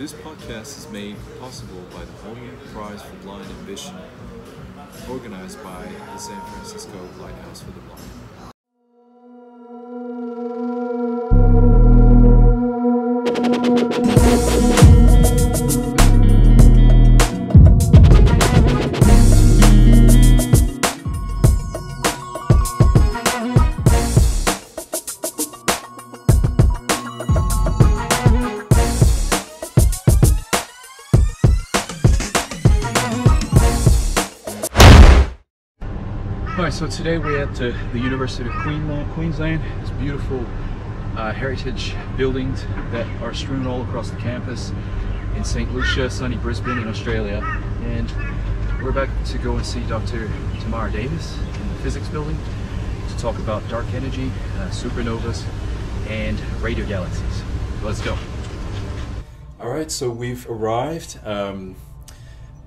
This podcast is made possible by the Holman Prize for Blind Ambition, organized by the San Francisco Lighthouse for the Blind. Today we're at the, the University of Queensland, Queensland. It's beautiful uh, heritage buildings that are strewn all across the campus in St. Lucia, sunny Brisbane in Australia. And we're about to go and see Dr. Tamara Davis in the physics building to talk about dark energy, uh, supernovas, and radio galaxies. Let's go. All right, so we've arrived um,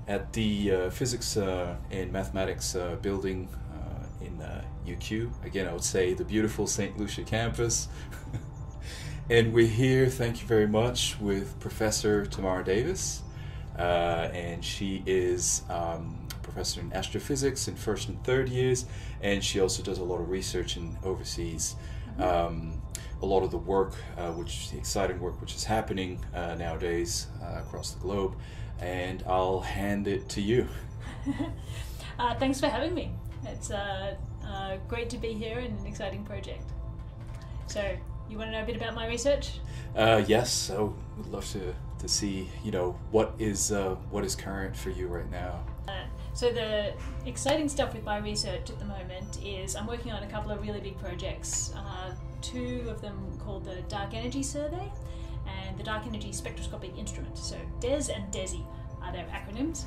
at the uh, physics uh, and mathematics uh, building uh, uh, UQ. Again, I would say the beautiful St. Lucia campus. and we're here, thank you very much, with Professor Tamara Davis. Uh, and she is um, professor in astrophysics in first and third years, and she also does a lot of research in overseas. Um, a lot of the work, uh, which the exciting work which is happening uh, nowadays uh, across the globe, and I'll hand it to you. Uh, thanks for having me. It's uh, great to be here and an exciting project. So, you want to know a bit about my research? Uh, yes, I would love to, to see you know what is uh, what is current for you right now. Uh, so, the exciting stuff with my research at the moment is I'm working on a couple of really big projects. Uh, two of them called the Dark Energy Survey and the Dark Energy Spectroscopic Instrument. So, DES and DESI are their acronyms.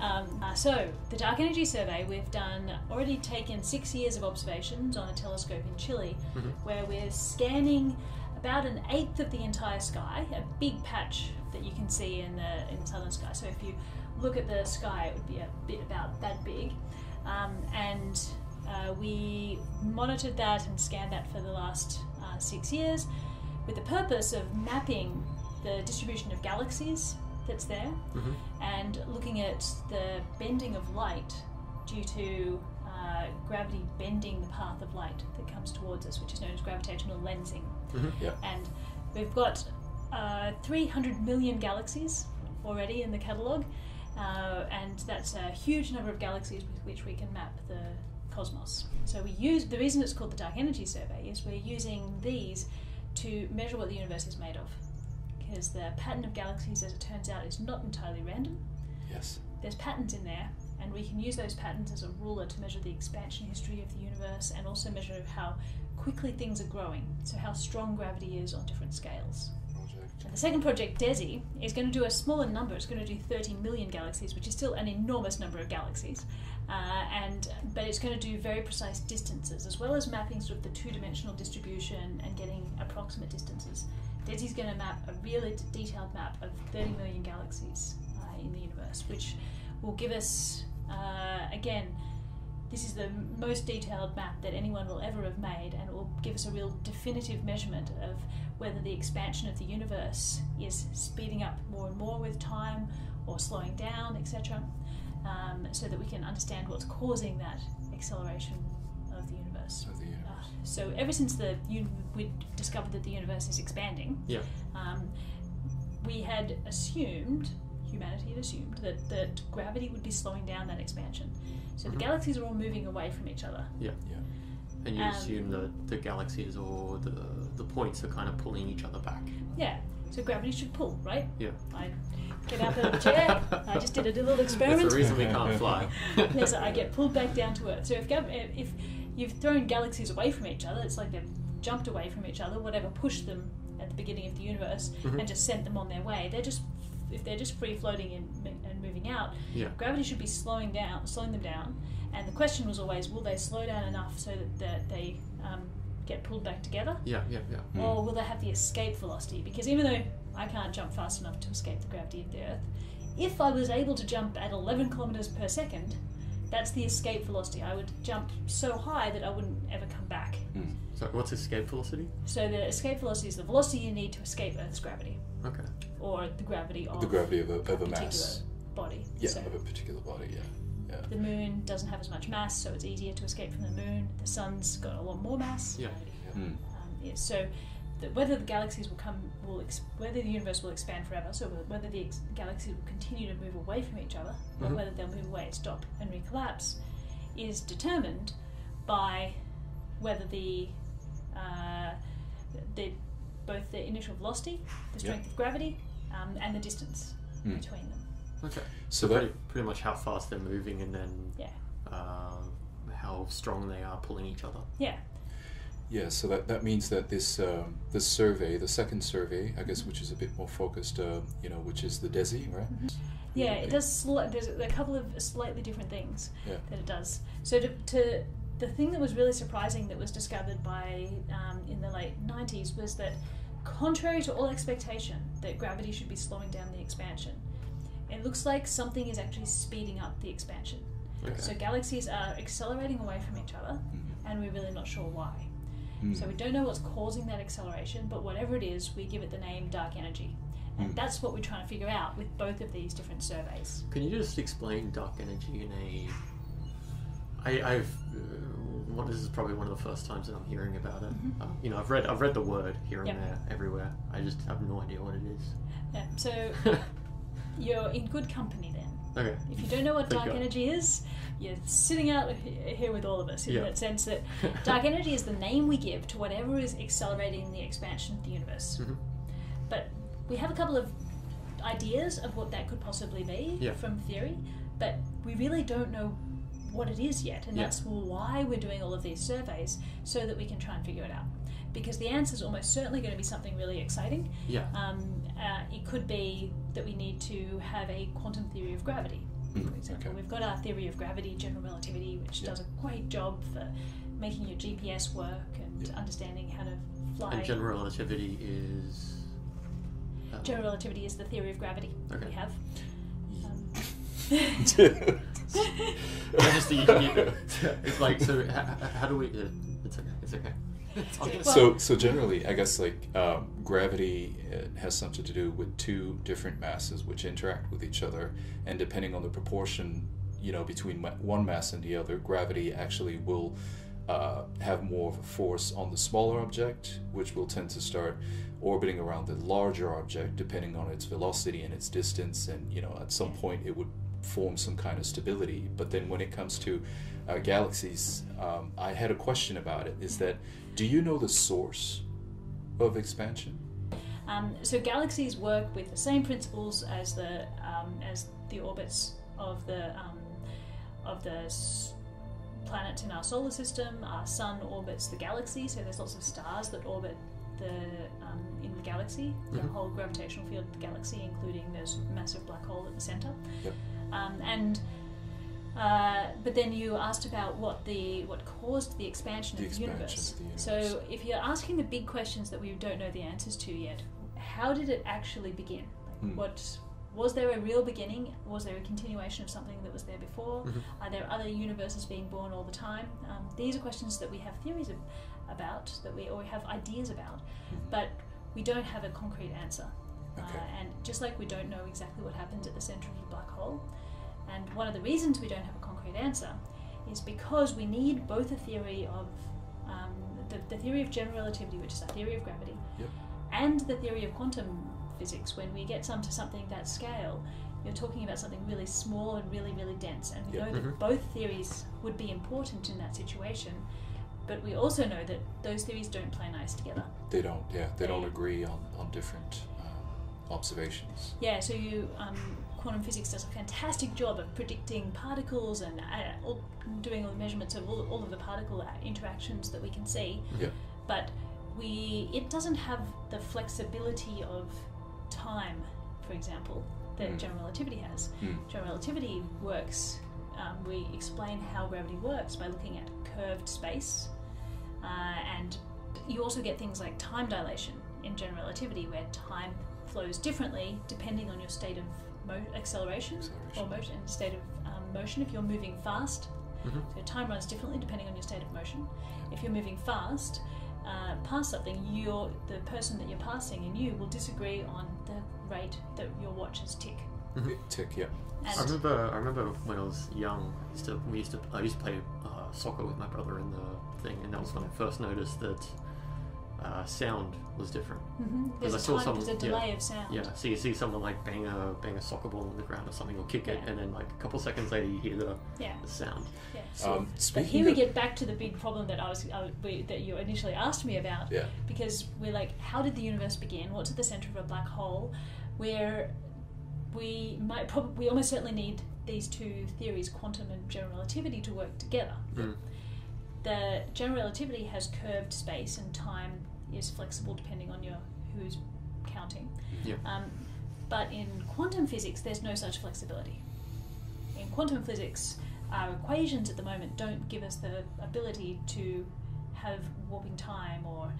Um, uh, so, the Dark Energy Survey, we've done already taken six years of observations on a telescope in Chile, where we're scanning about an eighth of the entire sky, a big patch that you can see in the in the southern sky. So, if you look at the sky, it would be a bit about that big, um, and uh, we monitored that and scanned that for the last uh, six years, with the purpose of mapping the distribution of galaxies that's there and looking at the bending of light due to uh, gravity bending the path of light that comes towards us, which is known as gravitational lensing. Yeah. And we've got uh, 300 million galaxies already in the catalogue, uh, and that's a huge number of galaxies with which we can map the cosmos. So we use the reason it's called the Dark Energy Survey is we're using these to measure what the universe is made of. Because the pattern of galaxies, as it turns out, is not entirely random. Yes. There's patterns in there, and we can use those patterns as a ruler to measure the expansion history of the universe and also measure how quickly things are growing, so how strong gravity is on different scales. Project. And the second project, DESI, is going to do a smaller number. It's going to do 30 million galaxies, which is still an enormous number of galaxies. Uh, and but it's going to do very precise distances as well as mapping sort of the two-dimensional distribution and getting approximate distances. DESI's going to map a really detailed map of 30 million galaxies uh, in the universe, which will give us uh, again. This is the most detailed map that anyone will ever have made, and it will give us a real definitive measurement of whether the expansion of the universe is speeding up more and more with time or slowing down, etc., um, so that we can understand what's causing that acceleration of the universe. Of the universe. So, ever since the we discovered that the universe is expanding, Yeah. um, we had assumed, humanity had assumed, that, that gravity would be slowing down that expansion. So Mhm. the galaxies are all moving away from each other. Yeah. Yeah. And you Um, assume that the galaxies or the the points are kind of pulling each other back. Yeah. So gravity should pull, right? Yeah. I get out of the chair. I just did a little experiment. That's the reason we can't fly. Yes, I get pulled back down to Earth. So if if you've thrown galaxies away from each other, it's like they've jumped away from each other. Whatever pushed them at the beginning of the universe Mhm. and just sent them on their way. They're just if they're just free floating and, and moving out, Yeah. gravity should be slowing down, slowing them down. And the question was always, will they slow down enough so that, that they um, get pulled back together? Yeah, yeah, yeah. Mm. Or will they have the escape velocity? Because even though I can't jump fast enough to escape the gravity of the Earth, if I was able to jump at 11 kilometers per second, that's the escape velocity. I would jump so high that I wouldn't ever come back. Mm. So what's escape velocity? So the escape velocity is the velocity you need to escape Earth's gravity, Okay. or the gravity of the gravity of a, a of a particular mass. body. Yeah, So of a particular body. Yeah, yeah. the moon doesn't have as much mass, so it's easier to escape from the moon. The sun's got a lot more mass. Yeah. Hmm. Um, yeah, so the, whether the galaxies will come, will ex- whether the universe will expand forever, so whether the ex- galaxies will continue to move away from each other, or Mhm. whether they'll move away, and stop, and recollapse, is determined by whether the uh, the both the initial velocity, the strength of gravity, um, and the distance Hmm. between them. Okay. So pretty, pretty much how fast they're moving and then Yeah. uh, how strong they are pulling each other. Yeah. Yeah, so that, that means that this um, this survey, the second survey, I guess, which is a bit more focused, uh, you know, which is the DESI, right? Yeah, it does. There's a couple of slightly different things Yeah. that it does. So to, to the thing that was really surprising that was discovered by um, in the late '90s was that, contrary to all expectation, that gravity should be slowing down the expansion. It looks like something is actually speeding up the expansion. Okay. So galaxies are accelerating away from each other, Mhm. and we're really not sure why. Hmm. So we don't know what's causing that acceleration, but whatever it is, we give it the name dark energy. And Mm. that's what we're trying to figure out with both of these different surveys. Can you just explain dark energy in a? I, I've. Uh, this is probably one of the first times that I'm hearing about it. Mhm. Um, you know, I've read I've read the word here and Yep. there, everywhere. I just have no idea what it is. Yeah, so you're in good company then. okay. If you don't know what Thank dark God. energy is, you're sitting out here with all of us in Yeah. that sense that dark energy is the name we give to whatever is accelerating the expansion of the universe. Mhm. But we have a couple of ideas of what that could possibly be Yeah. from theory, but we really don't know what it is yet, and Yeah. that's why we're doing all of these surveys so that we can try and figure it out. Because the answer is almost certainly going to be something really exciting. Yeah. Um, uh, it could be that we need to have a quantum theory of gravity. Mm, For example, okay. we've got our theory of gravity, general relativity, which Yeah. does a great job for making your GPS work and Yeah. understanding how to fly. And general relativity is. uh, General relativity is the theory of gravity that we have. Um, I just you, you, it's like so. How, how do we? Uh, it's okay. It's okay. So so generally i guess like um, gravity has something to do with two different masses which interact with each other. And depending on the proportion you know between one mass and the other gravity actually will uh, have more of a force on the smaller object which will tend to start orbiting around the larger object depending on its velocity and its distance. And you know at some point it would form some kind of stability. But then when it comes to uh, galaxies um, i had a question about it is that do you know the source of expansion Um, so galaxies work with the same principles as the um, as the orbits of the um, of the planets in our solar system. Our sun orbits the galaxy, so there's lots of stars that orbit the um, in the galaxy, the Mhm. whole gravitational field of the galaxy, including the massive black hole at the center. Yep. Um, and uh, but then you asked about what the what caused the expansion The of the universe. of the universe. So if you're asking the big questions that we don't know the answers to yet, how did it actually begin? Like, Hmm. What was there a real beginning? Was there a continuation of something that was there before? Mhm. Are there other universes being born all the time? Um, these are questions that we have theories ab- about, that we or we have ideas about, Mhm. but we don't have a concrete answer. Okay. Uh, and just like we don't know exactly what happens at the center of a black hole, and one of the reasons we don't have concrete answer is because we need both a theory of um, the, the theory of general relativity, which is our theory of gravity, Yep. and the theory of quantum physics. When we get some to something that scale, you're talking about something really small and really, really dense. And we Yep. know that Mhm. both theories would be important in that situation, but we also know that those theories don't play nice together. they don't yeah they don't agree on, on different um, observations Yeah, so you um, quantum physics does a fantastic job of predicting particles and uh, all, doing all the measurements of all, all of the particle uh, interactions that we can see. Yeah. But we it doesn't have the flexibility of time, for example, that Mm. general relativity has. Hmm. General relativity works. Um, we explain how gravity works by looking at curved space, uh, and you also get things like time dilation in general relativity, where time flows differently depending on your state of acceleration, Acceleration. or motion, state of um, motion. If you're moving fast, Mhm. so time runs differently depending on your state of motion. If you're moving fast, uh, pass something, you're, the person that you're passing and you will disagree on the rate that your watches tick. Tick, yeah. I remember. I remember when I was young. I used to. We used to. I used to play uh, soccer with my brother in the thing, and that was when I first noticed that uh, sound was different. Mhm. there's, I a saw time, some- there's a yeah. of sound. Yeah. So you see someone like bang a bang a soccer ball on the ground or something, or kick it, and then like a couple seconds later you hear the, Yeah. the sound. yeah. Um, But speaking here we get back to the big problem that I was I, we, that you initially asked me about. yeah, because we're like, how did the universe begin? What's at the center of a black hole? Where we might probably, we almost certainly need these two theories, quantum and general relativity, to work together. Mm. The general relativity has curved space and time is flexible depending on your who's counting. Yeah. Um, but in quantum physics, there's no such flexibility. In quantum physics, our equations at the moment don't give us the ability to have warping time or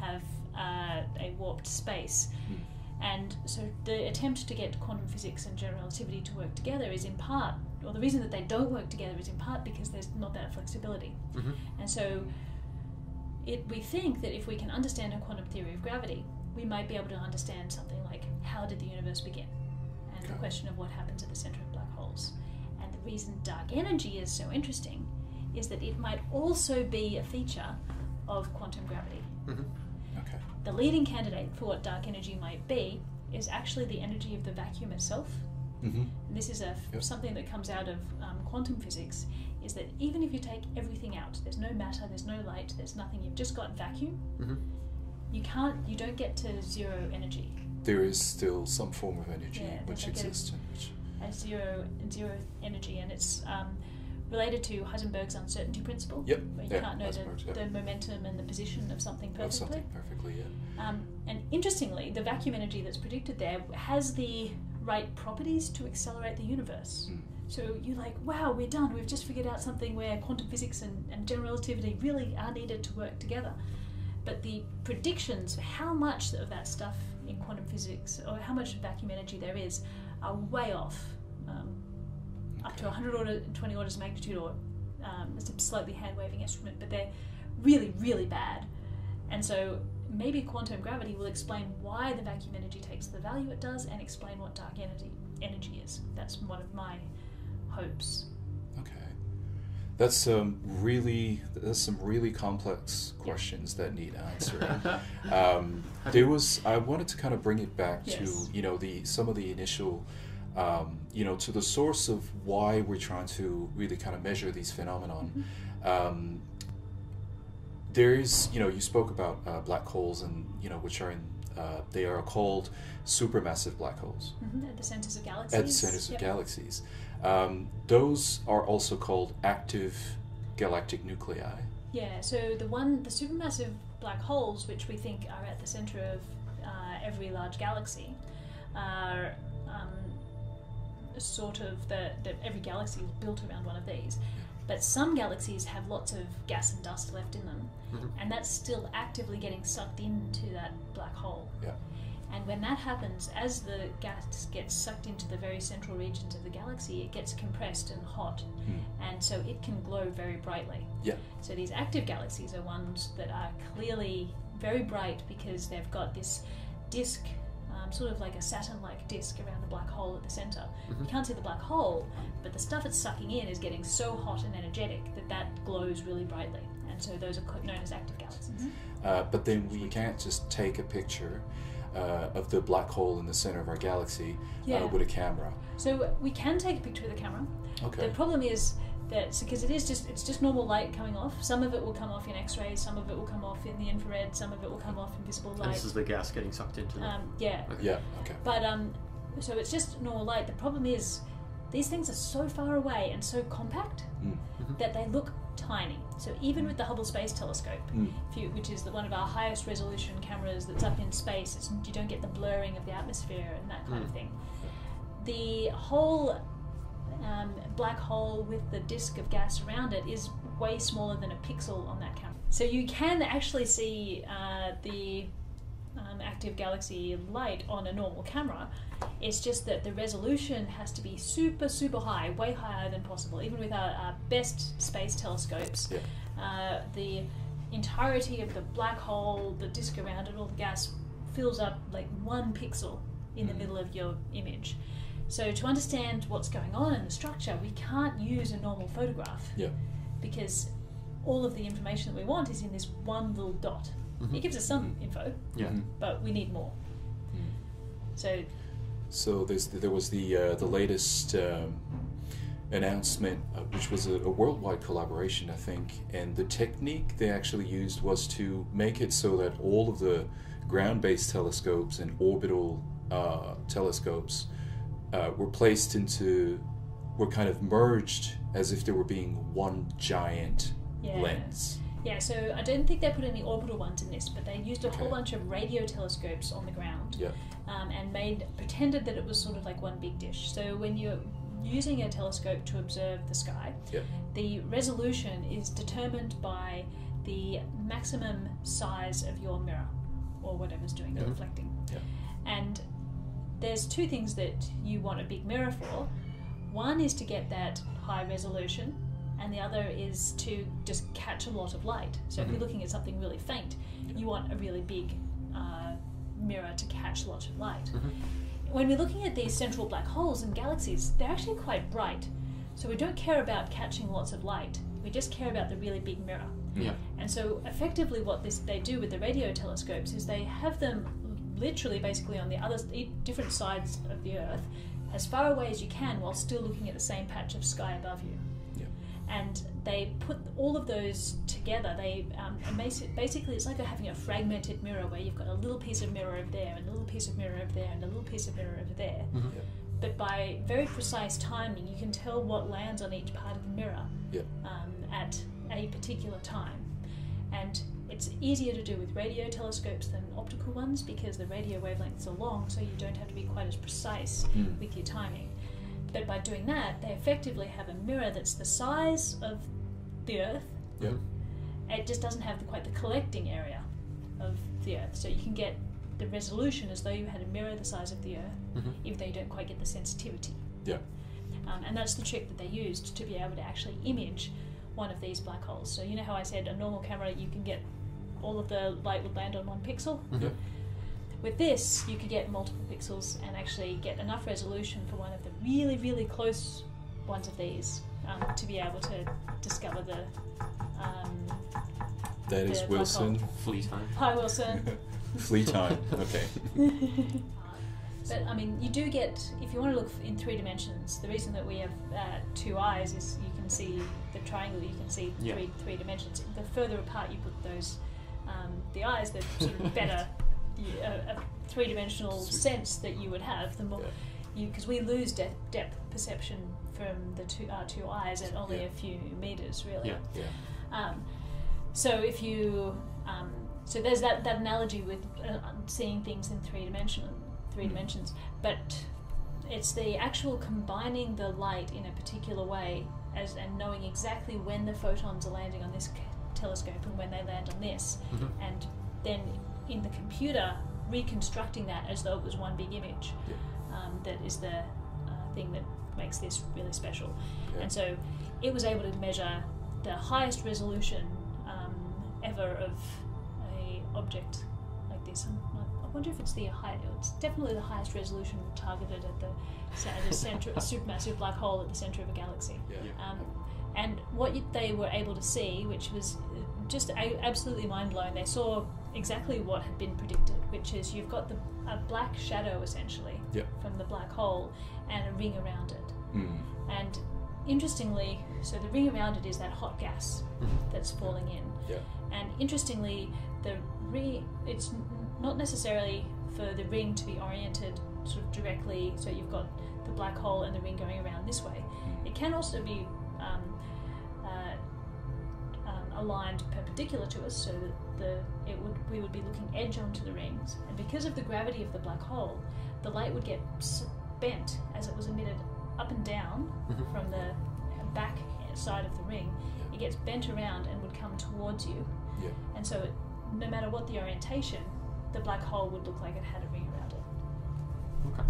have uh, a warped space. Hmm. And so the attempt to get quantum physics and general relativity to work together is in part, or the reason that they don't work together is in part because there's not that flexibility. Mhm. And so it, we think that if we can understand a quantum theory of gravity, we might be able to understand something like how did the universe begin? And the question of what happens at the center of black holes. And the reason dark energy is so interesting is that it might also be a feature of quantum gravity. Mhm. okay, The leading candidate for what dark energy might be is actually the energy of the vacuum itself. mm-hmm. This is a Yep. something that comes out of um, quantum physics. Is that even if you take everything out, there's no matter, there's no light, there's nothing. You've just got vacuum. Mhm. You can't. You don't get to zero energy. there is still some form of energy Yeah, which a- exists, which At zero zero energy, and it's um, related to Heisenberg's uncertainty principle. Yep, Where you yeah, can't know the, yeah. the momentum and the position of something of perfectly. something perfectly, yeah. Um, and interestingly, the vacuum energy that's predicted there has the right properties to accelerate the universe. Mm. So you're like, wow, we're done. We've just figured out something where quantum physics and, and general relativity really are needed to work together. But the predictions for how much of that stuff in quantum physics or how much vacuum energy there is are way off. Um, up to Okay. 120 orders of magnitude, or um, it's a slightly hand waving estimate, but they're really, really bad. And so maybe quantum gravity will explain why the vacuum energy takes the value it does and explain what dark energy energy is. That's one of my hopes. Okay. That's um, really that's some really complex questions that need answering. um, there was I wanted to kind of bring it back Yes. to you know the some of the initial um, you know to the source of why we're trying to really kind of measure these phenomenon. Um, there is you know you spoke about uh, black holes and you know which are in uh, they are called supermassive black holes hmm At the centers of galaxies. at the centers Yep. of galaxies. Um, those are also called active galactic nuclei. Yeah, so the one, the supermassive black holes, which we think are at the center of uh, every large galaxy, are um, sort of the, the every galaxy is built around one of these. But some galaxies have lots of gas and dust left in them, Mhm. and that's still actively getting sucked into that black hole. Yeah. And when that happens, as the gas gets sucked into the very central regions of the galaxy, it gets compressed and hot, and so it can glow very brightly. Yeah. So these active galaxies are ones that are clearly very bright because they've got this disk, um, sort of like a Saturn-like disk around the black hole at the center. You can't see the black hole, but the stuff it's sucking in is getting so hot and energetic that that glows really brightly, and so those are known as active galaxies. Uh, but then we can't just take a picture uh, of the black hole in the center of our galaxy Yeah. uh, with a camera. So we can take a picture with a camera. Okay. The problem is that because it is just it's just normal light coming off. Some of it will come off in X-rays, some of it will come off in the infrared, some of it will come off in visible And light. this is the gas getting sucked into them. Um, yeah, Okay. Yeah. Okay. but um, so it's just normal light. The problem is these things are so far away and so compact Mm. that they look tiny. So even with the Hubble Space Telescope, Mm. if you, which is the, one of our highest resolution cameras that's up in space, it's, you don't get the blurring of the atmosphere and that kind of Mm. thing. The whole um, black hole with the disk of gas around it is way smaller than a pixel on that camera. So you can actually see uh, the um, active galaxy light on a normal camera. It's just that the resolution has to be super, super high, way higher than possible. Even with our, our best space telescopes, Yeah. uh, the entirety of the black hole, the disk around it, all the gas fills up like one pixel in the Mhm. middle of your image. So to understand what's going on in the structure, we can't use a normal photograph Yeah. because all of the information that we want is in this one little dot. Mhm. It gives us some info, Yeah. Mhm. but we need more. Mm. So So there's there was the uh, the latest um, announcement, uh, which was a, a worldwide collaboration, I think, and the technique they actually used was to make it so that all of the ground-based telescopes and orbital uh, telescopes uh, were placed into were kind of merged as if they were being one giant Yeah. lens. Yeah, so I don't think they put any orbital ones in this, but they used a whole bunch of radio telescopes on the ground Yeah. um, and made pretended that it was sort of like one big dish. So when you're using a telescope to observe the sky, Yeah. the resolution is determined by the maximum size of your mirror or whatever's doing the Yeah. reflecting. Yeah. And there's two things that you want a big mirror for. One is to get that high resolution, and the other is to just catch a lot of light. So if Mhm. you're looking at something really faint, you want a really big uh, mirror to catch lots of light. Mhm. When we're looking at these central black holes and galaxies, they're actually quite bright. So we don't care about catching lots of light. We just care about the really big mirror. Yeah. And so, effectively, what this they do with the radio telescopes is they have them literally, basically, on the other different sides of the Earth, as far away as you can, while still looking at the same patch of sky above you. Yeah. And they put all of those together. They um, basically it's like having a fragmented mirror where you've got a little piece of mirror over there, and a little piece of mirror over there, and a little piece of mirror over there. Mhm. Yeah. But by very precise timing, you can tell what lands on each part of the mirror Yeah. um, at a particular time. And it's easier to do with radio telescopes than optical ones because the radio wavelengths are long, so you don't have to be quite as precise Mm. with your timing. But by doing that, they effectively have a mirror that's the size of the Earth. Yeah. It just doesn't have the, quite the collecting area of the Earth. So you can get the resolution as though you had a mirror the size of the Earth, Mhm. even though you don't quite get the sensitivity. Yeah. Um, and that's the trick that they used to be able to actually image one of these black holes. So you know how I said a normal camera you can get all of the light would land on one pixel. Mhm. With this, you could get multiple pixels and actually get enough resolution for one of really, really close ones of these um, to be able to discover the. Um, That is the black Wilson. hole. Flea time. Hi, Wilson. Flea time. Okay. But I mean, you do get if you want to look in three dimensions. The reason that we have uh, two eyes is you can see the triangle. You can see Yeah. three three dimensions. The further apart you put those, um, the eyes, the sort of better you, a, a three dimensional Sweet. sense that you would have. The more Yeah. You because we lose depth, depth perception from the two our two eyes at only Yeah. a few meters, really. Yeah. Yeah. Um, so if you, um, so there's that, that analogy with uh, seeing things in three dimension, three Mm. dimensions, but it's the actual combining the light in a particular way as and knowing exactly when the photons are landing on this c- telescope and when they land on this, Mhm. and then in the computer reconstructing that as though it was one big image. Yeah. Um, that is the uh, thing that makes this really special. Yeah. And so it was able to measure the highest resolution um, ever of a object like this. I'm not, I wonder if it's the high. It's definitely the highest resolution targeted at the, at the center, a supermassive black hole at the center of a galaxy. Yeah. Um, and what you, they were able to see, which was just absolutely mind blowing, they saw exactly what had been predicted, which is you've got the, a black shadow essentially Yeah. from the black hole and a ring around it. Mm. And interestingly, so the ring around it is that hot gas Mhm. that's falling in. Yeah. And interestingly, the ring, it's not necessarily for the ring to be oriented sort of directly, so you've got the black hole and the ring going around this way. It can also be um, aligned perpendicular to us, so that the it would we would be looking edge onto the rings, and because of the gravity of the black hole, the light would get bent as it was emitted up and down Mhm. from the back side of the ring. It gets bent around and would come towards you, Yeah. and so it, no matter what the orientation, the black hole would look like it had a ring around it. Okay.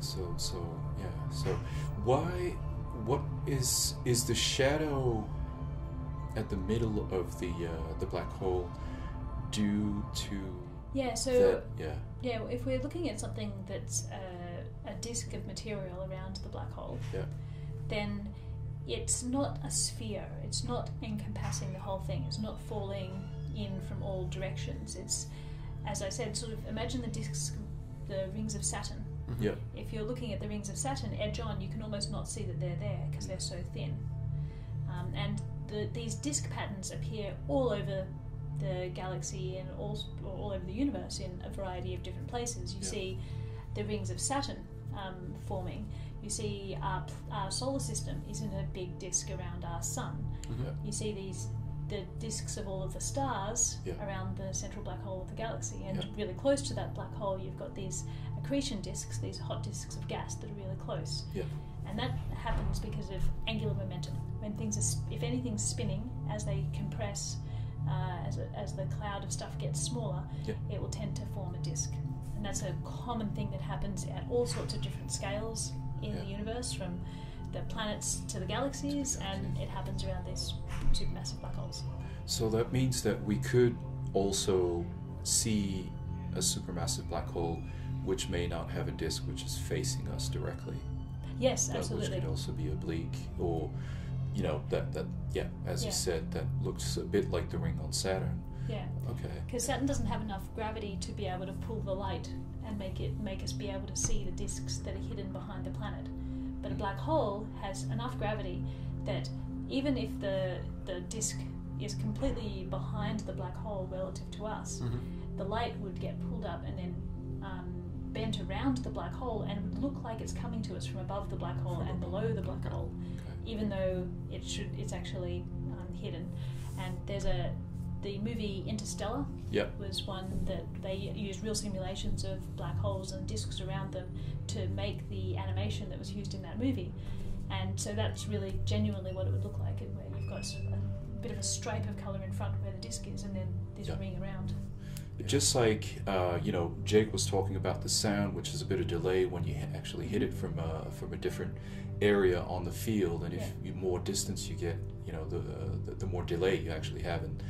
So so yeah. So why? What is is the shadow? At the middle of the uh, the black hole due to Yeah, so that? Yeah. yeah, if we're looking at something that's a, a disk of material around the black hole, Yeah. then it's not a sphere. It's not encompassing the whole thing. It's not falling in from all directions. It's, as I said, sort of imagine the disks, the rings of Saturn. Yeah. If you're looking at the rings of Saturn edge on, you can almost not see that they're there because they're so thin. Um, and the, these disk patterns appear all over the galaxy and all, all over the universe in a variety of different places. You Yeah. see the rings of Saturn um, forming. You see our, our solar system is in a big disk around our sun. Yeah. You see these the disks of all of the stars Yeah. around the central black hole of the galaxy, and really close to that black hole, you've got these accretion disks, these hot disks of gas that are really close. Yeah. And that happens because of angular momentum. When things are, if anything's spinning as they compress, uh, as, a, as the cloud of stuff gets smaller, Yeah. it will tend to form a disk. And that's a common thing that happens at all sorts of different scales in the universe, from the planets to the galaxies, and galaxies. it happens around these supermassive black holes. So that means that we could also see a supermassive black hole which may not have a disk which is facing us directly. Yes, but which could also be oblique or you know that that yeah as Yeah. you said that looks a bit like the ring on saturn. Yeah, okay. Because Saturn doesn't have enough gravity to be able to pull the light and make it make us be able to see the disks that are hidden behind the planet. But a black hole has enough gravity that even if the the disk is completely behind the black hole relative to us, Mhm. the light would get pulled up and then um, bent around the black hole and would look like it's coming to us from above the black hole and below the black hole, even though it should it's actually um, hidden. And there's a the movie Interstellar yeah was one that they used real simulations of black holes and disks around them to make the animation that was used in that movie. And so that's really genuinely what it would look like, and where you've got sort of a bit of a stripe of colour in front where the disk is, and then Yeah. a ring around. just like uh, you know jake was talking about the sound which is a bit of delay when you actually hit it from a, from a different area on the field and if Yeah. you more distance you get you know the, the, the more delay you actually have in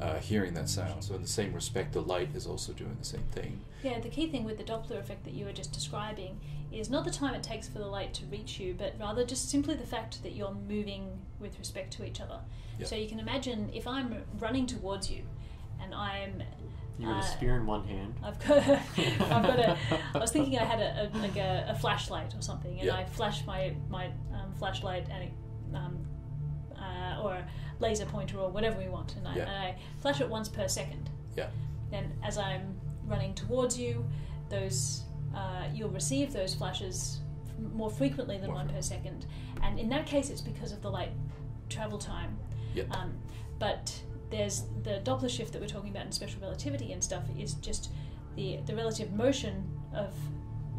uh, hearing that sound so in the same respect the light is also doing the same thing Yeah, the key thing with the Doppler effect that you were just describing is not the time it takes for the light to reach you, but rather just simply the fact that you're moving with respect to each other. Yeah. So you can imagine if I'm running towards you and I'm You got Uh, a spear in one hand. I've got, I've got a. I was thinking I had a, a like a, a flashlight or something, and Yeah. I flash my my um, flashlight and it, um, uh, or a laser pointer or whatever we want, and I, Yeah. and I flash it once per second. Yeah. Then as I'm running towards you, those uh, you'll receive those flashes f- more frequently than More one per second, and in that case, it's because of the light travel time. Yeah. Um, but there's the Doppler shift that we're talking about in special relativity and stuff is just the the relative motion of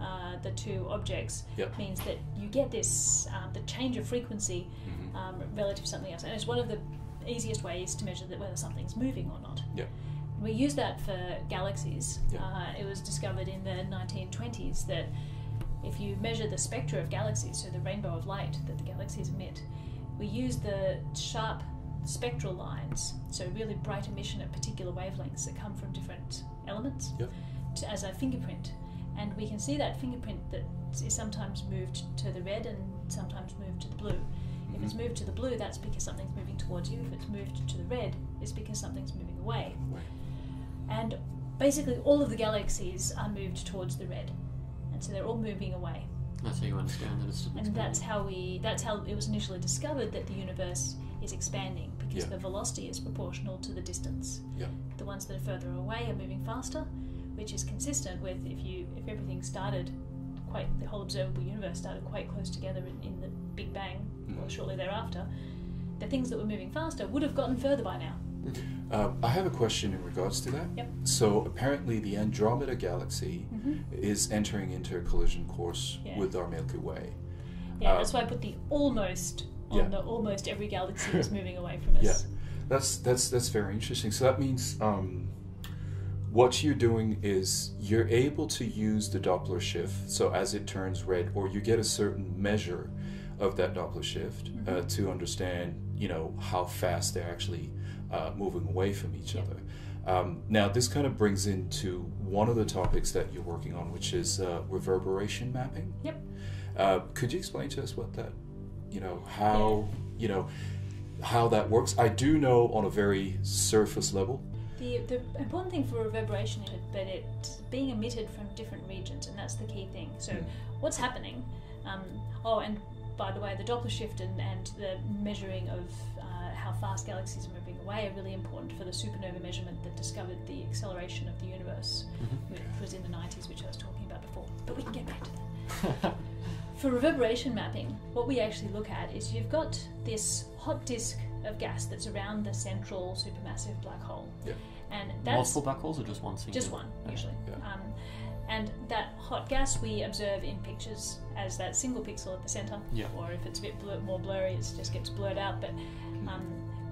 uh, the two objects Yep. means that you get this um, the change of frequency Mhm. um, relative to something else, and it's one of the easiest ways to measure that whether something's moving or not. Yep. We use that for galaxies. Yeah. Uh, it was discovered in the 1920s that if you measure the spectra of galaxies, so the rainbow of light that the galaxies emit, we use the sharp spectral lines, so really bright emission at particular wavelengths that come from different elements, Yep. to, as a fingerprint. And we can see that fingerprint that is sometimes moved to the red and sometimes moved to the blue. If it's Mhm. moved to the blue, that's because something's moving towards you. If it's moved to the red, it's because something's moving away. Right. And basically, all of the galaxies are moved towards the red, and so they're all moving away. That's how you understand that it's And that's how we that's how it was initially discovered that the universe is expanding because Yeah. the velocity is proportional to the distance. Yeah. The ones that are further away are moving faster, which is consistent with if you if everything started quite the whole observable universe started quite close together in, in the Big Bang or Mhm. shortly thereafter, the things that were moving faster would have gotten further by now. Uh, I have a question in regards to that. Yep. So apparently, the Andromeda galaxy Mm-hmm. is entering into a collision course Yeah. with our Milky Way. Yeah, Uh, that's why I put the almost yeah. the almost every galaxy is moving away from us. Yeah, that's that's that's very interesting. So that means um, what you're doing is you're able to use the Doppler shift. So as it turns red, or you get a certain measure of that Doppler shift uh, Mhm. to understand you know how fast they're actually uh, moving away from each other. Um, now, this kind of brings into one of the topics that you're working on, which is uh, reverberation mapping. Yep. Uh, could you explain to us what that, you know, how you know how that works? I do know on a very surface level. The, the important thing for reverberation is that it's being emitted from different regions, and that's the key thing. So, Mm. what's happening? Um, oh, and by the way, the Doppler shift and, and the measuring of uh, how fast galaxies are moving away are really important for the supernova measurement that discovered the acceleration of the universe, which was in the 90s, which I was talking about before. But we can get back to that. For reverberation mapping, what we actually look at is you've got this hot disk of gas that's around the central supermassive black hole. Yeah. And that's Multiple black holes or just one single? just one, usually. Yeah. Um, and that hot gas we observe in pictures as that single pixel at the center, Yeah. or if it's a bit blur- more blurry, it just gets blurred out. But um,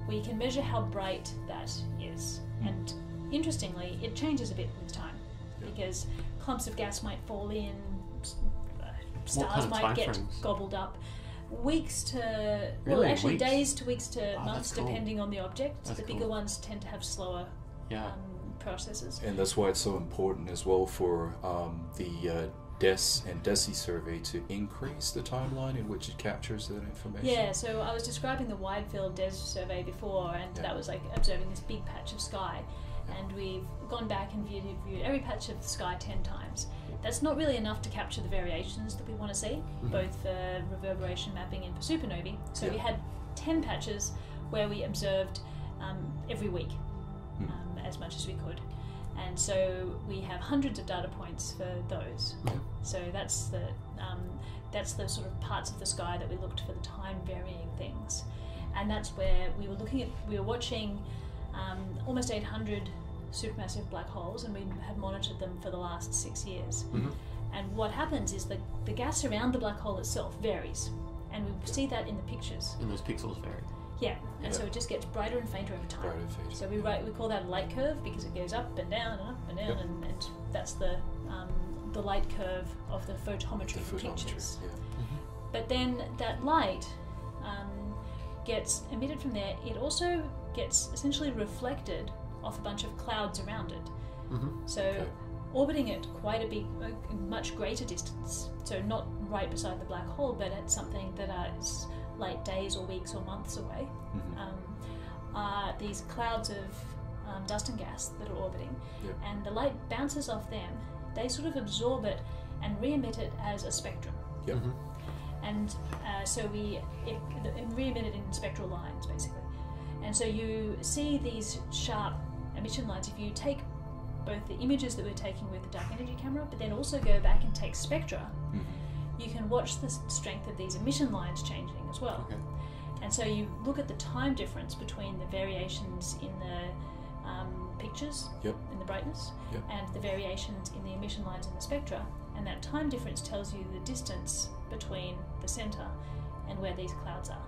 we can measure how bright that is. And interestingly, it changes a bit with time because clumps of gas might fall in, s- uh, kind stars of might get frames? gobbled up. Weeks to well, actually Weeks? days to weeks to Oh, months, cool. depending on the object. That's the bigger cool. ones tend to have slower Yeah. um, processes. And that's why it's so important as well for um, the uh, DES and DESI survey to increase the timeline in which it captures that information. Yeah, so I was describing the wide field DES survey before, and Yeah. that was like observing this big patch of sky. And we've gone back and viewed, viewed every patch of the sky 10 times. That's not really enough to capture the variations that we want to see, both for reverberation mapping and for supernovae. So we had 10 patches where we observed um, every week Hmm. um, as much as we could. And so we have hundreds of data points for those. Yeah. So that's the um, that's the sort of parts of the sky that we looked for the time varying things, and that's where we were looking at we were watching um, almost 800 supermassive black holes, and we have monitored them for the last six years. Mhm. And what happens is the the gas around the black hole itself varies, and we see that in the pictures. And those pixels vary. Yeah, and so it just gets brighter and fainter over time. Brighter fainter. So we write we call that a light curve because it goes up and down and up and down, and, and that's the um, the light curve of the photometry The photometry. pictures. Yeah. But then that light um, gets emitted from there. It also gets essentially reflected off a bunch of clouds around it. Mm-hmm. So Okay. orbiting it quite a big, much greater distance. So not right beside the black hole, but at something that is like days or weeks or months away. Mhm. Um, are these clouds of um, dust and gas that are orbiting, Yep. and the light bounces off them. They sort of absorb it and re-emit it as a spectrum. Yep. Mhm. And uh, so we it, it re-emit it in spectral lines, basically. And so you see these sharp emission lines if you take both the images that we're taking with the dark energy camera, but then also go back and take spectra. Mhm. You can watch the strength of these emission lines changing as well. Okay. And so you look at the time difference between the variations in the um, pictures, Yep. in the brightness, Yep. and the variations in the emission lines in the spectra. And that time difference tells you the distance between the center and where these clouds are.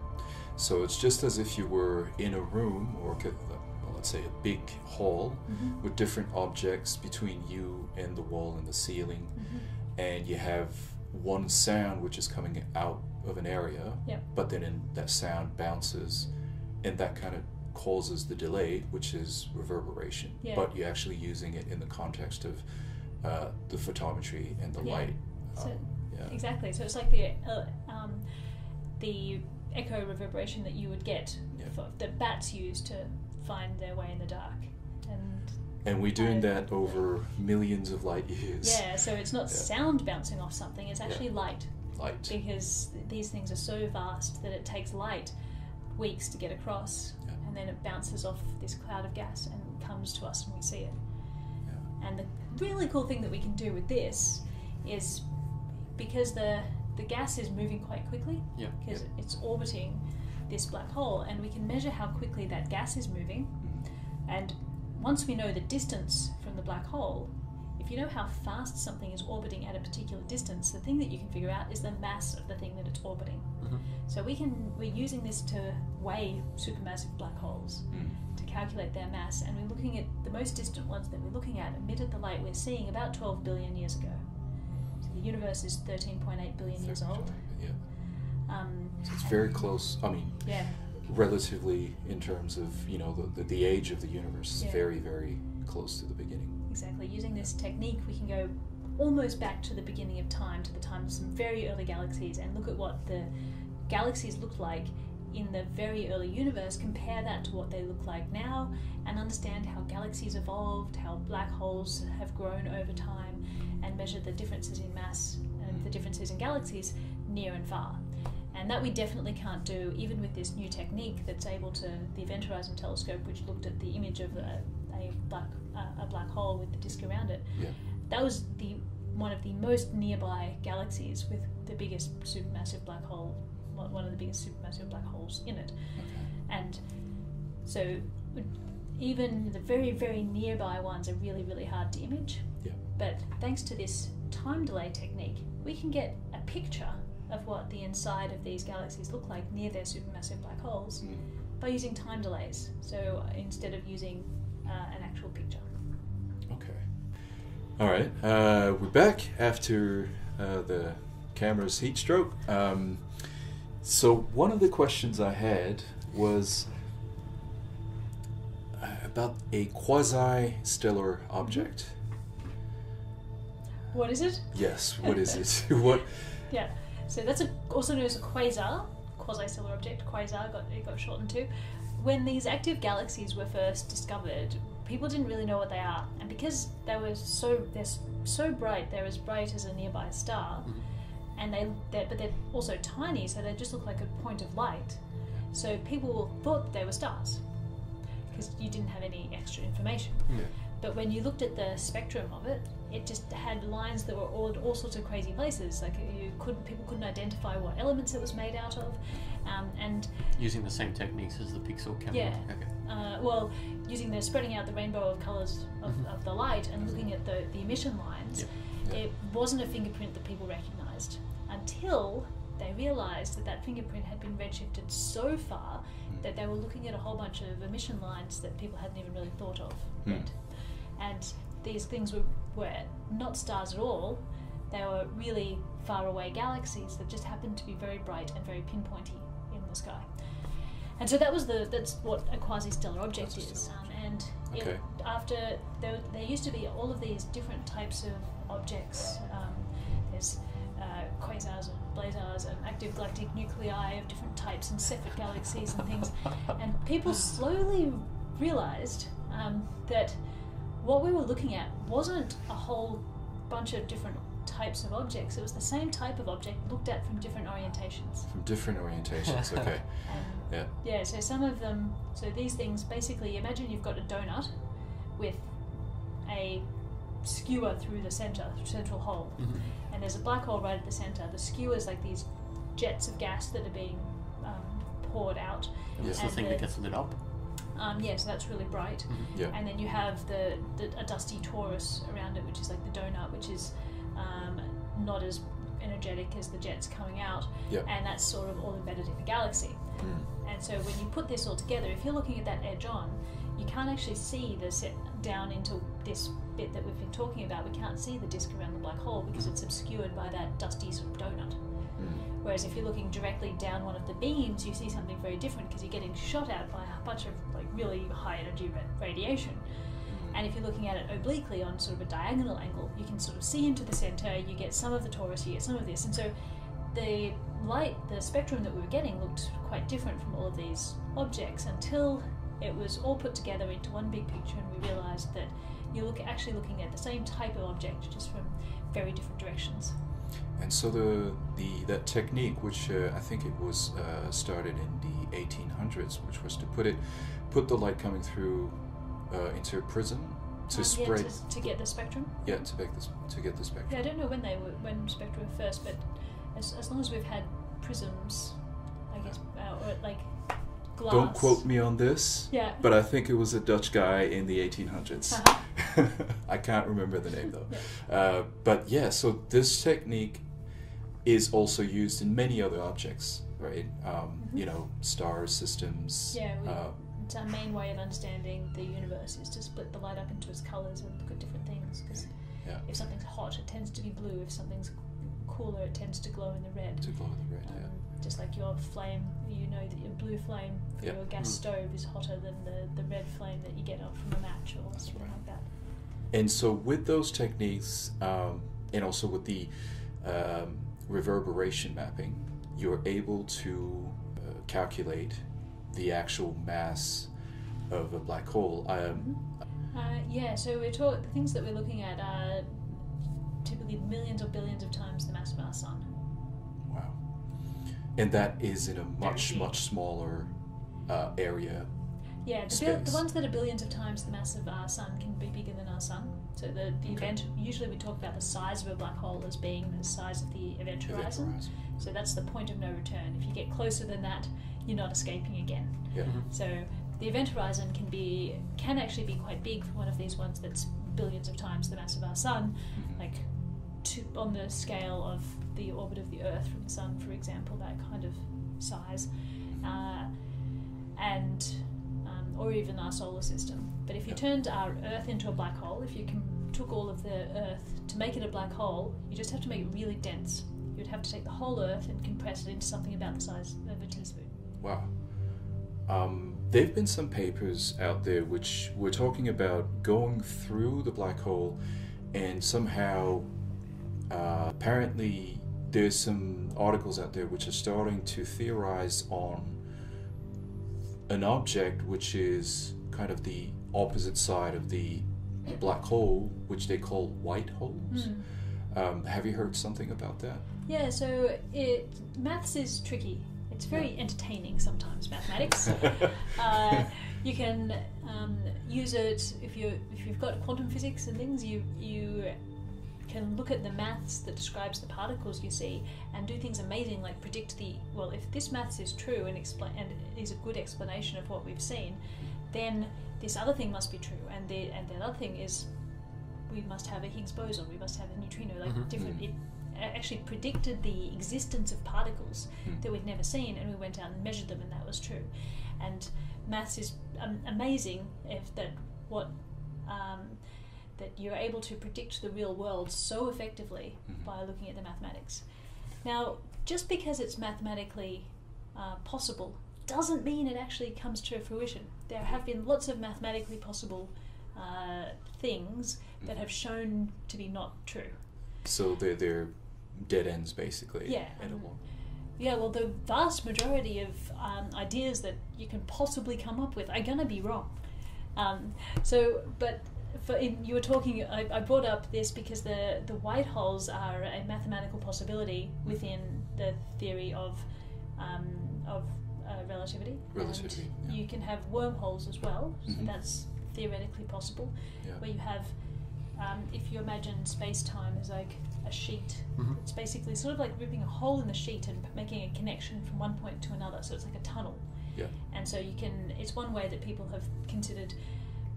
So it's just as if you were in a room, or let's say a big hall, with different objects between you and the wall and the ceiling, and you have one sound which is coming out of an area, Yep. but then in, that sound bounces, and that kind of causes the delay, which is reverberation. Yeah. But you're actually using it in the context of uh, the photometry and the Yeah. light. So- Um, yeah. Exactly. So it's like the uh, um, the echo reverberation that you would get for, that bats use to find their way in the dark. And And we're doing that over millions of light years. yeah, so it's not Yeah. sound bouncing off something; it's actually light. Light. because these things are so vast that it takes light weeks to get across, Yeah. and then it bounces off this cloud of gas and comes to us and we see it. Yeah. And the really cool thing that we can do with this is because the the gas is moving quite quickly Yeah. because it's orbiting this black hole, and we can measure how quickly that gas is moving. And once we know the distance from the black hole, if you know how fast something is orbiting at a particular distance, the thing that you can figure out is the mass of the thing that it's orbiting. Mhm. So we can we're using this to weigh supermassive black holes Mm. to calculate their mass, and we're looking at the most distant ones that we're looking at emitted the light we're seeing about 12 billion years ago. So the universe is 13.8 billion years old. Um, So it's very close. I mean, yeah, relatively in terms of you know the, the, the age of the universe is Yeah. very very close to the beginning. Exactly. Using this technique, we can go almost back to the beginning of time, to the time of some very early galaxies, and look at what the galaxies looked like in the very early universe, compare that to what they look like now, and understand how galaxies evolved, how black holes have grown over time, and measure the differences in mass and the differences in galaxies near and far. And that we definitely can't do, even with this new technique that's able to, the Event Horizon Telescope, which looked at the image of a, a black uh, a black hole with the disk around it. Yeah. That was the one of the most nearby galaxies with the biggest supermassive black hole, one one of the biggest supermassive black holes in it. Okay. And so, even the very very nearby ones are really really hard to image. Yeah. But thanks to this time delay technique, we can get a picture of what the inside of these galaxies look like near their supermassive black holes Mm. by using time delays. So uh, instead of using uh, an actual picture. Okay. All right. Uh, we're back after uh, the camera's heat stroke. Um, so one of the questions I had was uh, about a quasi-stellar object. What is it? Yes. What is it? what? Yeah. So that's a, also known as a quasar, quasi-stellar object. Quasar got it got shortened to. When these active galaxies were first discovered, people didn't really know what they are, and because they were so they're so bright, they're as bright as a nearby star, mm-hmm. and they they're, but they're also tiny, so they just look like a point of light. So people thought they were stars because you didn't have any extra information. Yeah. But when you looked at the spectrum of it, it just had lines that were all in all sorts of crazy places. Like you couldn't, people couldn't identify what elements it was made out of, um, and Using the same techniques as the pixel camera. Yeah. Okay. uh, well, using the spreading out the rainbow of colors of, Mhm. of the light and looking at the, the emission lines, Yeah. it wasn't a fingerprint that people recognized until they realized that that fingerprint had been redshifted so far that they were looking at a whole bunch of emission lines that people hadn't even really thought of yet. And these things were, were not stars at all. They were really far away galaxies that just happened to be very bright and very pinpointy in the sky. And so that was the that's what a quasi-stellar object is. Quasi-stellar Um, and it, after there, there used to be all of these different types of objects. Um, there's uh, quasars and blazars and active galactic nuclei of different types and Seyfert galaxies and things. and people slowly realized um, that what we were looking at wasn't a whole bunch of different types of objects. It was the same type of object looked at from different orientations. From different orientations. Okay. And Yeah. yeah, so some of them, so these things basically imagine you've got a donut with a skewer through the center, central hole, Mhm. and there's a black hole right at the center. The skewer's like these jets of gas that are being um, poured out. And That's the thing the- that gets lit up. Um, yeah, so that's really bright. Yeah. And then you have the, the a dusty torus around it, which is like the donut, which is um, not as energetic as the jets coming out, Yeah. and that's sort of all embedded in the galaxy. Mm. And so when you put this all together, if you're looking at that edge on, you can't actually see the set down into this bit that we've been talking about. We can't see the disk around the black hole because it's obscured by that dusty sort of donut. Whereas if you're looking directly down one of the beams, you see something very different because you're getting shot at by a bunch of like really high energy ra- radiation. Hmm. And if you're looking at it obliquely on sort of a diagonal angle, you can sort of see into the center, you get some of the torus, you get some of this. And so the light, the spectrum that we were getting looked quite different from all of these objects until it was all put together into one big picture and we realized that you're look, actually looking at the same type of object just from very different directions. And so the the that technique, which uh, I think it was uh, started in the 1800s, which was to put it, put the light coming through uh, into a prism to Um, yeah, spread, to, to get the spectrum. yeah, to make this to get the spectrum. Yeah, I don't know when they were when Spectra were first, but as, as long as we've had prisms, I guess, uh, or like glass. Don't quote me on this, Yeah. but I think it was a Dutch guy in the 1800s. Uh-huh. I can't remember the name though. Yeah. Uh, but yeah, so this technique is also used in many other objects, right? Um, Mhm. You know, star systems. Yeah, we, uh, it's our main way of understanding the universe is to split the light up into its colors and look at different things. Because Yeah. if something's hot, it tends to be blue. If something's cooler it tends to glow in the red. To glow in the red, yeah. Um, just like your flame, you know that your blue flame for Yeah. your gas Mm. stove is hotter than the, the red flame that you get out from a match or something right. like that. And so, with those techniques, um, and also with the um, reverberation mapping, you're able to uh, calculate the actual mass of a black hole. Um, Uh, yeah, so we're talk- the things that we're looking at are typically millions or billions of times the mass of our sun. wow. And that is in a much, much smaller uh, area. Yeah, the, bil- the ones that are billions of times the mass of our sun can be bigger than our sun. So the, the Okay. event usually we talk about the size of a black hole as being the size of the event event horizon. horizon. So that's the point of no return. If you get closer than that, you're not escaping again. Yeah. So the event horizon can be can actually be quite big for one of these ones that's billions of times the mass of our sun, Mhm. like to, on the scale of the orbit of the Earth from the sun, for example, that kind of size, uh, and um, or even our solar system. But if you turned our Earth into a black hole, if you com- took all of the Earth to make it a black hole, you just have to make it really dense. You'd have to take the whole Earth and compress it into something about the size of a teaspoon. Wow. Um, there have been some papers out there which were talking about going through the black hole and somehow, uh, apparently, there's some articles out there which are starting to theorize on an object which is kind of the opposite side of the black hole, which they call white holes. Um, have you heard something about that? Yeah, so it maths is tricky. It's very entertaining sometimes. Mathematics. uh, you can um, use it if you if you've got quantum physics and things. You you can look at the maths that describes the particles you see and do things amazing like predict the well. If this maths is true and explain and is a good explanation of what we've seen, then this other thing must be true. And the and the other thing is we must have a Higgs boson. We must have a neutrino. Like Mhm. different. Mhm. It actually predicted the existence of particles Hmm. that we'd never seen, and we went out and measured them, and that was true. And maths is um, amazing if that what um, that you're able to predict the real world so effectively Mhm. by looking at the mathematics. Now, just because it's mathematically uh, possible doesn't mean it actually comes to fruition. There have been lots of mathematically possible uh, things that have shown to be not true. So they're, they're dead ends, basically. Yeah, a um, Yeah, well, the vast majority of um, ideas that you can possibly come up with are going to be wrong. Um, so, but for in, you were talking, I, I brought up this because the, the white holes are a mathematical possibility within the theory of um, of uh, relativity. Relativity, And yeah. You can have wormholes as well, so Mhm. that's theoretically possible. Yeah. Where you have, um, if you imagine space time as like a sheet Mhm. it's basically sort of like ripping a hole in the sheet and making a connection from one point to another. So it's like a tunnel. Yeah. And so you can. It's one way that people have considered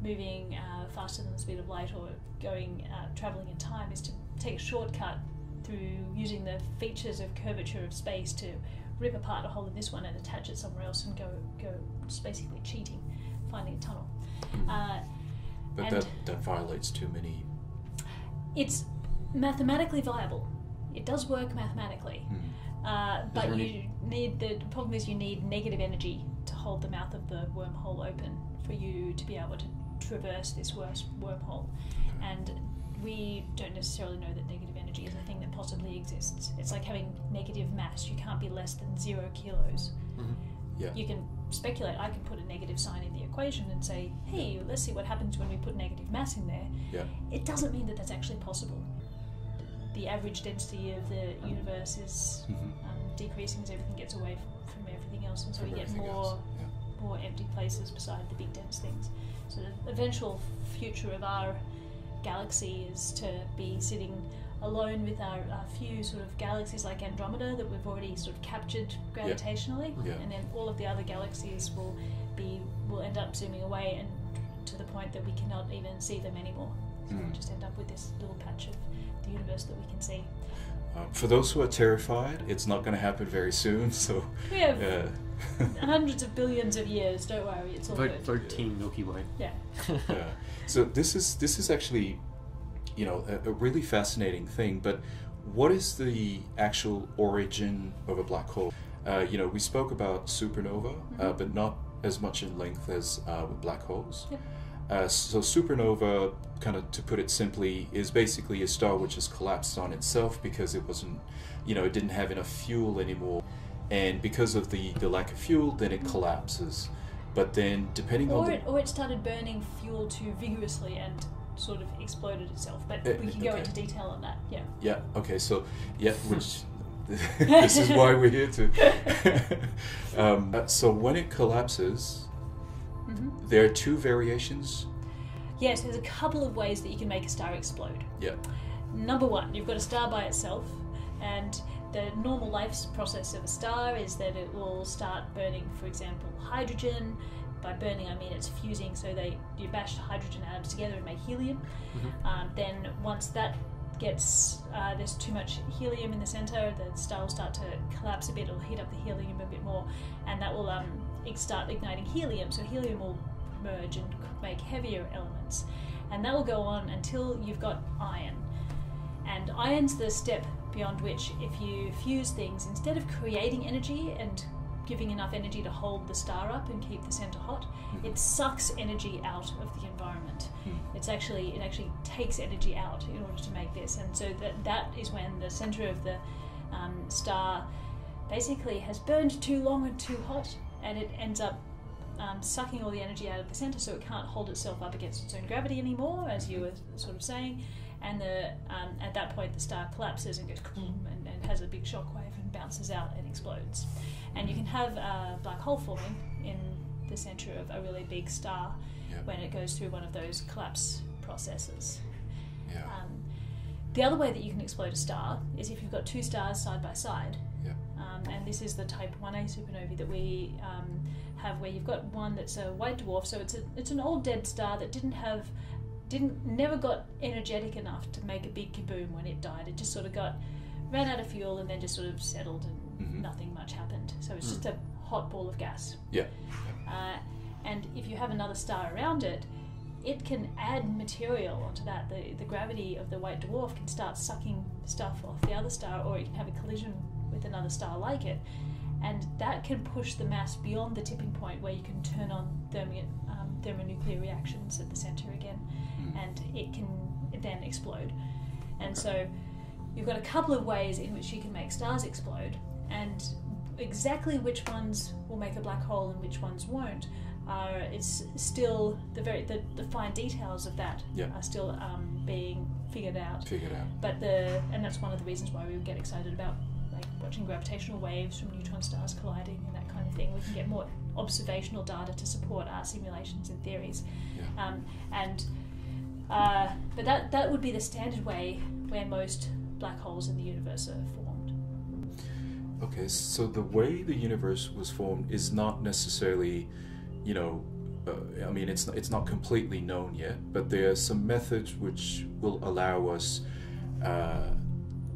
moving uh, faster than the speed of light or going uh, traveling in time is to take a shortcut through using the features of curvature of space to rip apart a hole in this one and attach it somewhere else and go go just basically cheating, finding a tunnel. Mm. Uh, But that, that violates too many. it's mathematically viable. It does work mathematically. Mm. Uh, but you any- need the, the problem is you need negative energy to hold the mouth of the wormhole open for you to be able to traverse this worst wormhole. And we don't necessarily know that negative energy is a thing that possibly exists. It's like having negative mass. You can't be less than zero kilos. Mhm. Yeah. You can speculate. I can put a negative sign in the equation and say, "Hey, let's see what happens when we put negative mass in there." Yeah. It doesn't mean that that's actually possible. The average density of the universe is Mhm. um, decreasing as everything gets away from, from everything else, and so From we get more yeah. more empty places beside the big dense things. So the eventual future of our galaxy is to be sitting alone with our, our few sort of galaxies like Andromeda that we've already sort of captured gravitationally, Yeah. and then all of the other galaxies will be will end up zooming away and to the point that we cannot even see them anymore. So we'll Mm. just end up with this little patch of the universe that we can see. Um, for those who are terrified, it's not going to happen very soon. So, We have uh, hundreds of billions of years. Don't worry, it's all Vote, good. vote Team Milky Way. Yeah. yeah. So this is this is actually, you know, a, a really fascinating thing. But what is the actual origin of a black hole? Uh, you know, we spoke about supernova, uh, but not as much in length as uh, with black holes. Yep. Uh, so supernova, kind of to put it simply, is basically a star which has collapsed on itself because it wasn't, you know, it didn't have enough fuel anymore, and because of the the lack of fuel, then it collapses. But then, depending on Or the it, or it started burning fuel too vigorously and sort of exploded itself. But Uh, we can go into detail on that. Yeah. Yeah. Okay. So yeah, which this is why we're here to. um, uh, so when it collapses, hmm there are two variations. Yes, there's a couple of ways that you can make a star explode. Yeah. Number one, you've got a star by itself, and the normal life process of a star is that it will start burning, for example, hydrogen. By burning, I mean it's fusing, so they you bash hydrogen atoms together and make helium. Um, then once that gets uh, there's too much helium in the center, the star will start to collapse a bit. It'll heat up the helium a bit more, and that will um, start igniting helium. So helium will merge and make heavier elements, and that will go on until you've got iron. And iron's the step beyond which, if you fuse things, instead of creating energy and giving enough energy to hold the star up and keep the center hot, it sucks energy out of the environment. It's actually it actually takes energy out in order to make this, and so that that is when the center of the um, star basically has burned too long and too hot, and it ends up um, sucking all the energy out of the center, so it can't hold itself up against its own gravity anymore, as you were sort of saying. And the um, at that point, the star collapses and goes and, and has a big shockwave and bounces out and explodes. And you can have a black hole forming in the center of a really big star Yeah. when it goes through one of those collapse processes. Yeah. Um, the other way that you can explode a star is if you've got two stars side by side. And this is the type 1A supernovae that we um, have, where you've got one that's a white dwarf. So it's a it's an old dead star that didn't have didn't never got energetic enough to make a big kaboom when it died. It just sort of got ran out of fuel and then just sort of settled and Mhm. nothing much happened. So it's just a hot ball of gas. Yeah. Uh, and if you have another star around it, it can add material onto that. The, the gravity of the white dwarf can start sucking stuff off the other star, or it can have a collision with another star like it. And that can push the mass beyond the tipping point where you can turn on thermi- um, thermonuclear reactions at the center again, and it can then explode. And so you've got a couple of ways in which you can make stars explode, and exactly which ones will make a black hole and which ones won't are it's still the very the, the fine details of that Yeah. are still um, being figured out. Figured out. But the and that's one of the reasons why we get excited about watching gravitational waves from neutron stars colliding and that kind of thing. We can get more observational data to support our simulations and theories. Yeah. Um, and uh, but that that would be the standard way where most black holes in the universe are formed. Okay, so the way the universe was formed is not necessarily, you know, uh, I mean, it's not, it's not completely known yet, but there are some methods which will allow us, uh,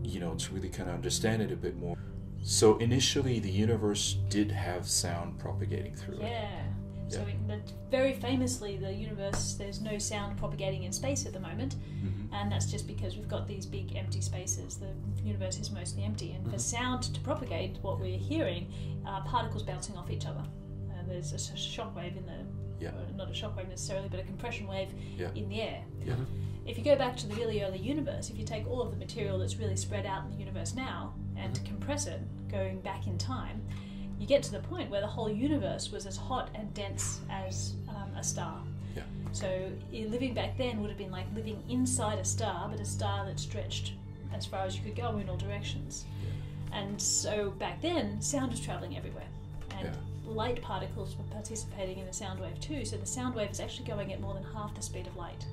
you know, to really kind of understand it a bit more. So initially, the universe did have sound propagating through it. Yeah. So Yeah. in the, very famously, the universe there's no sound propagating in space at the moment, Mhm. and that's just because we've got these big empty spaces. The universe is mostly empty, and for Mhm. sound to propagate, what we're hearing are particles bouncing off each other. Uh, there's a shock wave in the Yeah. uh, not a shock wave necessarily, but a compression wave Yeah. in the air. Yeah. If you go back to the really early universe, if you take all of the material that's really spread out in the universe now and compress it, going back in time, you get to the point where the whole universe was as hot and dense as um, a star. Yeah. So living back then would have been like living inside a star, but a star that stretched as far as you could go in all directions. Yeah. And so back then, sound was traveling everywhere, and Yeah. light particles were participating in the sound wave too. So the sound wave is actually going at more than half the speed of light.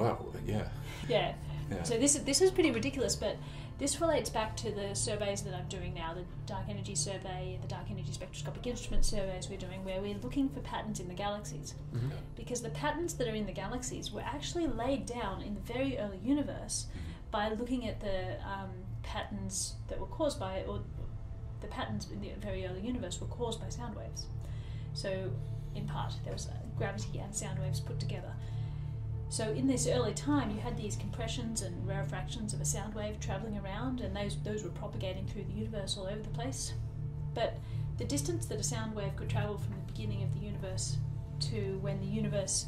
Okay. Wow. Yeah. Yeah. Yeah. So this is this is pretty ridiculous, but this relates back to the surveys that I'm doing now, the dark energy survey, the dark energy spectroscopic instrument surveys we're doing, where we're looking for patterns in the galaxies. Yeah. Because the patterns that are in the galaxies were actually laid down in the very early universe by looking at the um, patterns that were caused by, or the patterns in the very early universe were caused by sound waves. So, in part, there was uh, gravity and sound waves put together. So in this early time, you had these compressions and rarefactions of a sound wave traveling around, and those those were propagating through the universe all over the place. But the distance that a sound wave could travel from the beginning of the universe to when the universe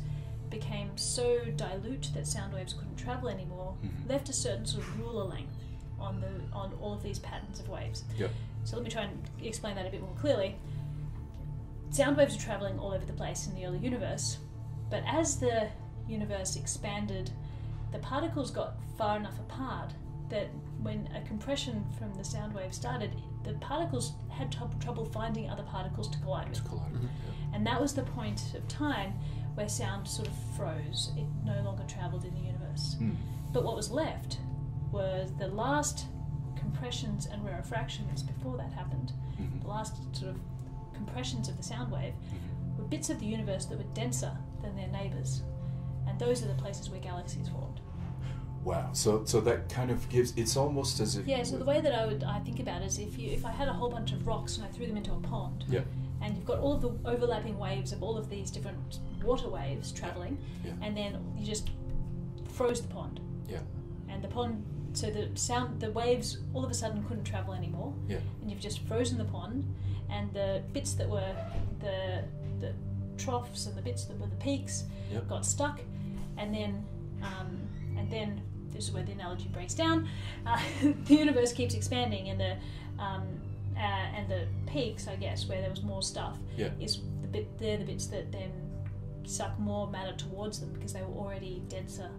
became so dilute that sound waves couldn't travel anymore Mhm. left a certain sort of ruler length on the on all of these patterns of waves. Yeah. So let me try and explain that a bit more clearly. Sound waves are traveling all over the place in the early universe, but as the universe expanded, the particles got far enough apart that when a compression from the sound wave started, the particles had trou- trouble finding other particles to collide with. To collide. Mhm. Yeah. And that was the point of time where sound sort of froze. It no longer travelled in the universe. Mm. But what was left was the last compressions and rarefactions before that happened. Mhm. The last sort of compressions of the sound wave Mhm. were bits of the universe that were denser than their neighbours. And those are the places where galaxies formed. Wow. So so that kind of gives. It's almost as if. Yeah, so the way that I would I think about it is if you if I had a whole bunch of rocks and I threw them into a pond Yeah. and you've got all of the overlapping waves of all of these different water waves travelling Yeah. and then you just froze the pond. Yeah. And the pond so the sound the waves all of a sudden couldn't travel anymore Yeah. and you've just frozen the pond and the bits that were the the troughs and the bits that were the peaks Yep. got stuck and then um, and then this is where the analogy breaks down uh, the universe keeps expanding and the um, uh, and the peaks I guess where there was more stuff Yeah. is the bit they're the bits that then suck more matter towards them because they were already denser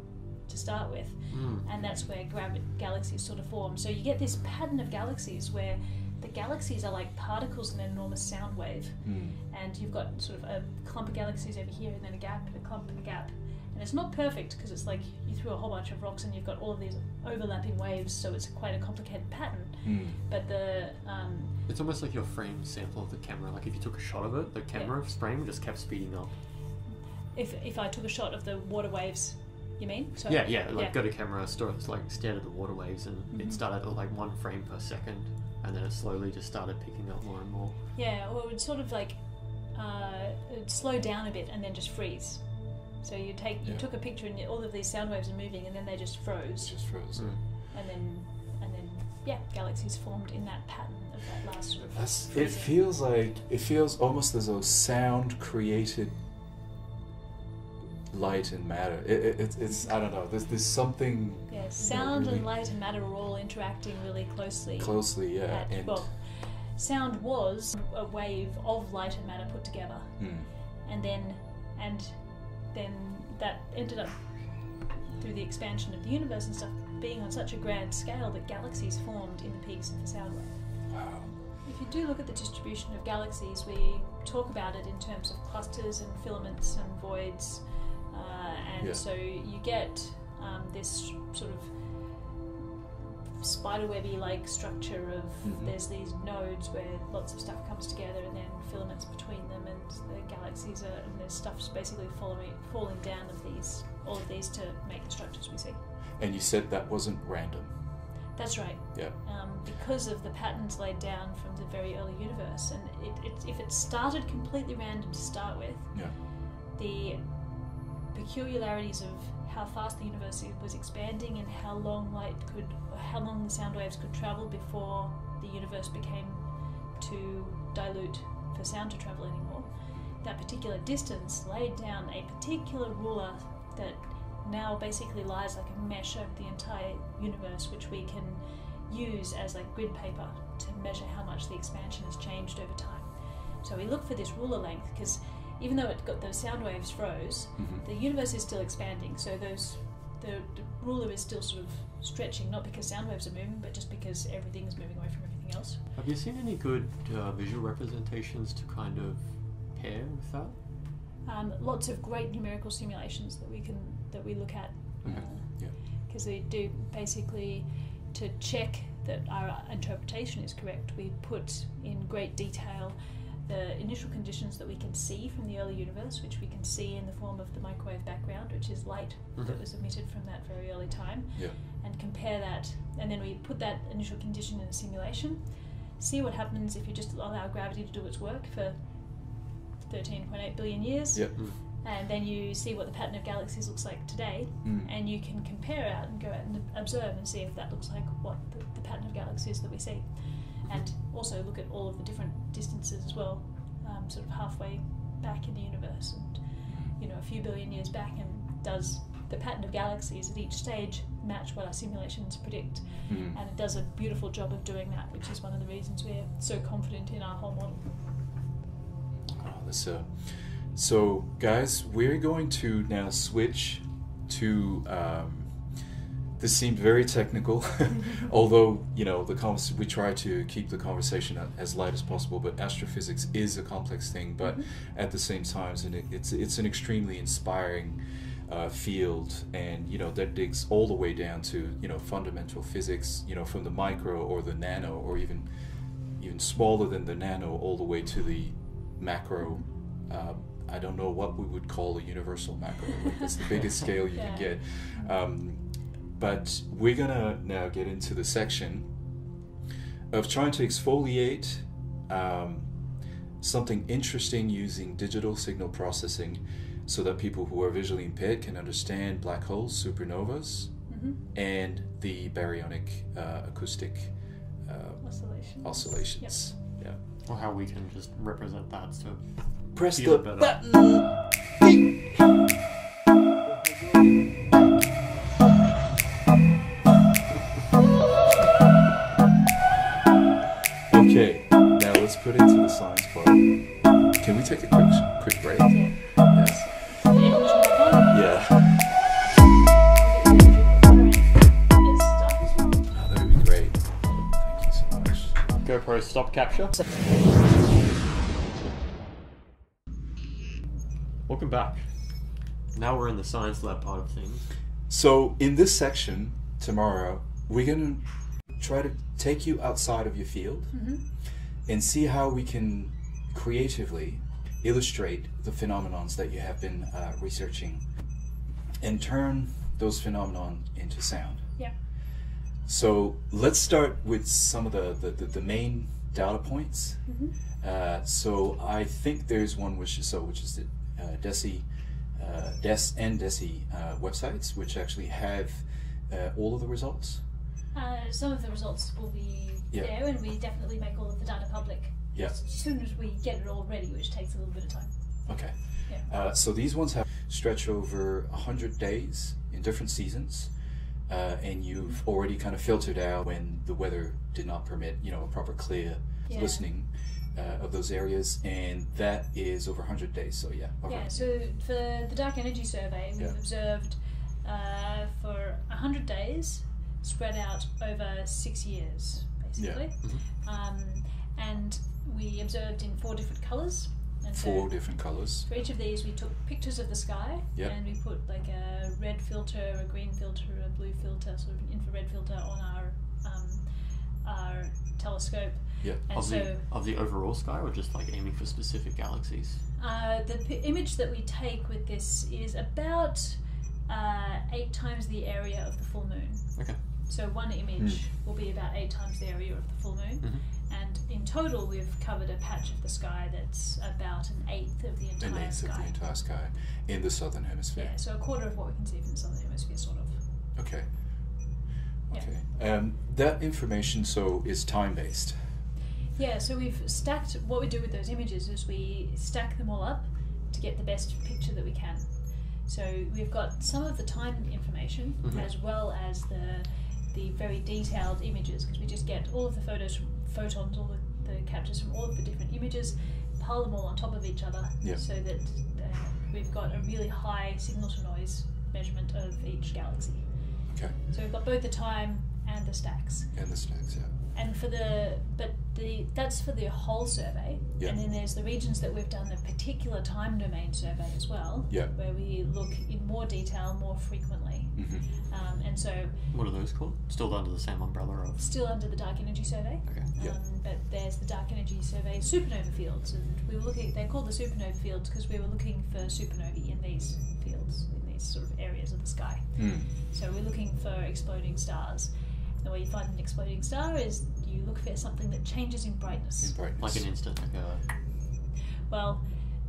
to start with Mm. and that's where gravi- galaxies sort of form. So you get this pattern of galaxies where the galaxies are like particles in an enormous sound wave, Mm. and you've got sort of a clump of galaxies over here, and then a gap, and a clump, and a gap. And it's not perfect because it's like you threw a whole bunch of rocks and you've got all of these overlapping waves, so it's quite a complicated pattern. Mm. But the um, It's almost like your frame sample of the camera. Like if you took a shot of it, the camera frame just kept speeding up. if if I took a shot of the water waves, you mean? So, yeah, yeah. Like yeah. got a camera, store, like stared at the water waves, and Mhm. it started at like one frame per second, and then it slowly just started picking up more and more. Yeah, or it would sort of like uh, slow down a bit and then just freeze. So you take you Yeah. took a picture and all of these sound waves are moving and then they just froze just frozen. Mm. and then and then yeah, galaxies formed in that pattern of that last sort of. That's, it feels like it feels almost as though sound created light and matter. It, it, it's, it's I don't know. There's there's something Yeah, sound really- and light and matter are all interacting really closely. closely, yeah, at- and well, sound was a wave of light and matter put together. mm, and then and then that ended up through the expansion of the universe and stuff being on such a grand scale that galaxies formed in the peaks of the sound wave. wow, If you do look at the distribution of galaxies, we talk about it in terms of clusters and filaments and voids, uh, and Yeah. so you get um, this sort of spiderwebby like structure of Mhm. there's these nodes where lots of stuff comes together and then filaments between them and the galaxies are and there's stuff's basically following falling down of these all of these to make the structures we see. and you said that wasn't random. That's right. Yeah. Um, because of the patterns laid down from the very early universe, and it, it, if it started completely random to start with, Yeah. the peculiarities of how fast the universe was expanding and how long light could, how long the sound waves could travel before the universe became too dilute for sound to travel anymore. That particular distance laid down a particular ruler that now basically lies like a mesh over the entire universe, which we can use as like grid paper to measure how much the expansion has changed over time. So we look for this ruler length because even though it got the sound waves froze, hmm the universe is still expanding. So those the, the ruler is still sort of stretching, not because sound waves are moving, but just because everything is moving away from everything else. Have you seen any good uh, visual representations to kind of pair with that? Um, lots of great numerical simulations that we can that we look at Mhm. Yeah. because we do basically to check that our interpretation is correct. We put in great detail the initial conditions that we can see from the early universe, which we can see in the form of the microwave background, which is light that Mhm. was emitted from that very early time, Yeah. and compare that. And then we put that initial condition in a simulation, see what happens if you just allow gravity to do its work for 13.8 billion years, Yeah. Mm. and then you see what the pattern of galaxies looks like today, Mm. and you can compare out and go out and observe and see if that looks like what the, the pattern of galaxies that we see, and also look at all of the different distances as well, um, sort of halfway back in the universe, and you know a few billion years back, and does the pattern of galaxies at each stage match what our simulations predict? Mm. And it does a beautiful job of doing that, which is one of the reasons we're so confident in our whole model. Oh, that's, uh, so, guys, we're going to now switch to. Um, this seemed very technical, although you know the convers- we try to keep the conversation as light as possible. But astrophysics is a complex thing, but at the same time, it's it's an extremely inspiring uh, field, and you know that digs all the way down to you know fundamental physics, you know from the micro or the nano or even even smaller than the nano, all the way to the macro. Uh, I don't know what we would call a universal macro. Like that's the biggest scale you can get. Um, but we're gonna now get into the section of trying to exfoliate um, something interesting using digital signal processing so that people who are visually impaired can understand black holes, supernovas, Mhm. and the baryonic uh, acoustic uh, Oscillations. oscillations. Yeah. Or how we can just represent that so Press Feel the better. button. Okay, now let's put into the science part. Can we take a quick quick break? Yes. The image back on. Yeah. Oh, that would be great. Thank you so much. GoPro stop capture. Welcome back. Now we're in the science lab part of things. So in this section tomorrow, we're gonna try to take you outside of your field and see how we can creatively illustrate the phenomenons that you have been uh, researching and turn those phenomenon into sound. Yeah. So let's start with some of the, the, the, the main data points. Uh, so I think there's one which is so which is the uh, DESI, uh, DES and DESI uh, websites, which actually have uh, all of the results. Uh, some of the results will be Yeah. there, and we definitely make all of the data public Yeah. as soon as we get it all ready, which takes a little bit of time. Okay. Yeah. Uh, so these ones have stretch over 100 days in different seasons. Uh, and you've already kind of filtered out when the weather did not permit, you know, a proper clear Yeah. listening uh, of those areas, and that is over 100 days. So yeah, okay. Yeah, so for the Dark Energy Survey, we've Yeah. observed uh, for 100 days, spread out over six years, basically. Um, and we observed in four different colours. And four so different colors. for each of these, we took pictures of the sky Yeah. and we put like a red filter, a green filter, a blue filter, sort of an infrared filter on our um, our telescope. Yeah. And Of so the of the overall sky or just like aiming for specific galaxies? Uh, the p- image that we take with this is about uh, eight times the area of the full moon. Okay. So one image will be about eight times the area of the full moon, Mhm. and in total we've covered a patch of the sky that's about an eighth of the entire sky. An entire eighth of sky. the entire sky in the southern hemisphere. yeah, so a quarter of what we can see from the southern hemisphere, sort of. Okay. Yeah. Okay. Um, that information so is time based. Yeah, so we've stacked. What we do with those images is we stack them all up to get the best picture that we can. So we've got some of the time information Mhm. as well as the the very detailed images because we just get all of the photos from photons, all the, the captures from all of the different images, pile them all on top of each other Yeah. so that uh, we've got a really high signal to noise measurement of each galaxy. Okay. So we've got both the time and the stacks And the stacks, yeah. and for the but the that's for the whole survey Yeah. and then there's the regions that we've done the particular time domain survey as well Yeah. where we look in more detail more frequently hmm um, and so What are those called? Still under the same umbrella of. still under the dark energy survey Okay. Yeah. um, but there's the dark energy survey supernova fields and we were looking they're called the supernova fields because we were looking for supernovae in these fields in these sort of areas of the sky Mm. so we're looking for exploding stars the way you find an exploding star is you look for something that changes in brightness In brightness. Like an instant, like a. Well,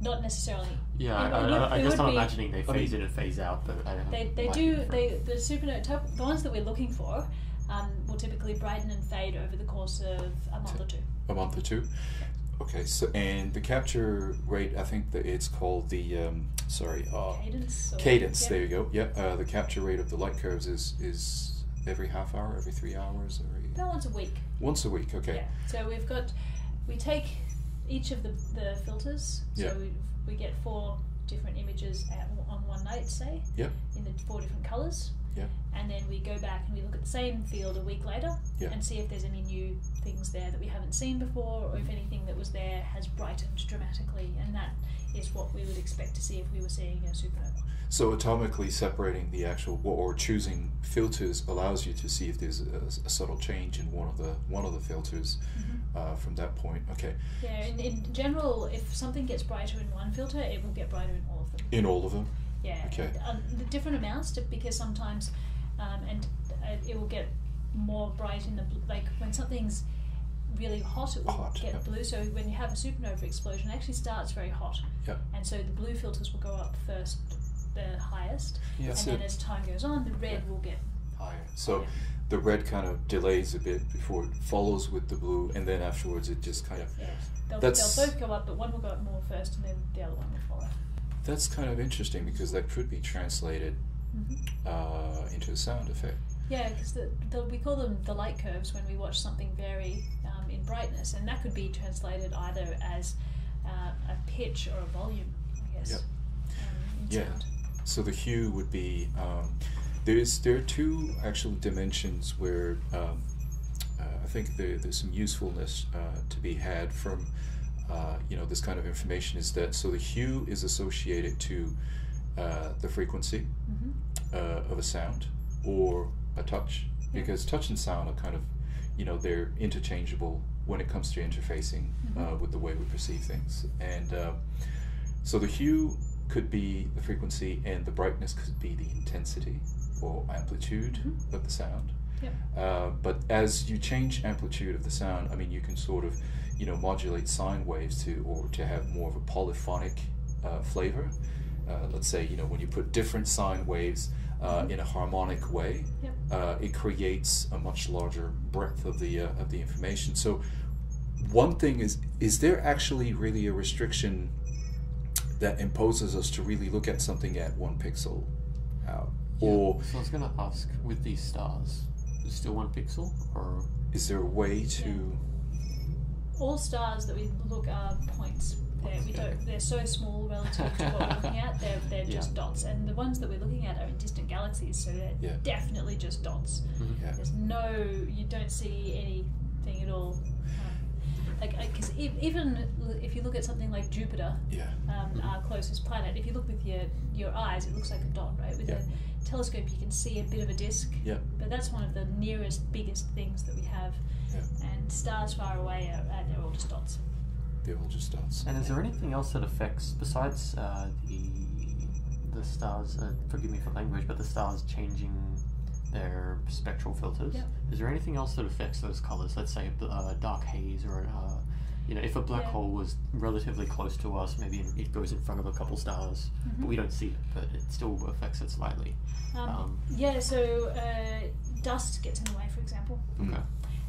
not necessarily. Yeah, It- I, it would- I, I it guess would I'm be- imagining they phase in and phase out, but I don't They, they do different. they the supernova the ones that we're looking for um, will typically brighten and fade over the course of a month or two. A month or two. Okay, so and the capture rate, I think that it's called the um, sorry, uh, Cadence. Cadence. yeah. There you go. Yeah, uh, the capture rate of the light curves is is every half hour, every three hours, every About once a week. once a week. Okay. Yeah. So we've got we take each of the, the filters. So Yeah. we, we get four different images at, on one night, say. Yep. In the four different colors. Yep. And then we go back and we look at the same field a week later Yeah. and see if there's any new things there that we haven't seen before or if anything that was there has brightened dramatically and that is what we would expect to see if we were seeing a supernova. So atomically separating the actual or choosing filters allows you to see if there's a, a subtle change in one of the one of the filters mm-hmm. Uh, from that point. Okay, Yeah, in, in general, if something gets brighter in one filter, it will get brighter in all of them. in all of them. Yeah, Okay. and, um, the different amounts to, because sometimes, um, and uh, it will get more bright in the bl- like when something's really hot, it will Hot, get blue. So when you have a supernova explosion, it actually starts very hot, Yep. and so the blue filters will go up first, the highest, Yeah. and then as time goes on, the red Yeah. will get higher. So higher. The red kind of delays a bit before it follows with the blue, and then afterwards it just kind of. Yeah, they'll, That's- they'll both go up, but one will go up more first, and then the other one will follow. That's kind of interesting because that could be translated hmm uh, into a sound effect. Yeah, because the, the, we call them the light curves when we watch something vary um, in brightness, and that could be translated either as uh, a pitch or a volume, I guess. Yep. Um, Yeah. sound. So the hue would be um, there's there are two actual dimensions where um, uh, I think there, there's some usefulness uh, to be had from uh, you know this kind of information is that so the hue is associated to uh, the frequency Mhm. uh, of a sound or a touch because touch and sound are kind of you know they're interchangeable when it comes to interfacing uh, Mhm. with the way we perceive things and so the hue could be the frequency and the brightness could be the intensity amplitude Mhm. of the sound Yep. uh, but as you change amplitude of the sound i mean you can sort of you know modulate sine waves to or to have more of a polyphonic uh, flavor uh, let's say you know when you put different sine waves uh, Mhm. in a harmonic way Yep. uh, it creates a much larger breadth of the uh, of the information so one thing is is there actually really a restriction that imposes us to really look at something at one pixel out or So I was gonna ask, with these stars, is it still one pixel, or is there a way to All stars that we look are points. They're, we don't, they're so small relative to what we're looking at. They're, they're just Yeah. dots, and the ones that we're looking at are in distant galaxies, so they're Yeah. definitely just dots. yeah There's no, you don't see anything at all. Um, like, because even if you look at something like Jupiter, yeah um, our closest planet, if you look with your your eyes, it looks like a dot, right? With Yeah. a telescope, you can see a bit of a disk. Yeah. But that's one of the nearest, biggest things that we have. Yeah. And stars far away are, are they're all just dots. they're all just dots and is there anything else that affects besides uh, the the stars? Uh, forgive me for language, but the stars changing their spectral filters. Yep. Is there anything else that affects those colors? Let's say a bl- uh, dark haze, or uh, you know, if a black Yeah. hole was relatively close to us, maybe it goes in front of a couple stars, but we don't see it, but it still affects it slightly. Um, Um, yeah, so uh, dust gets in the way, for example. Okay.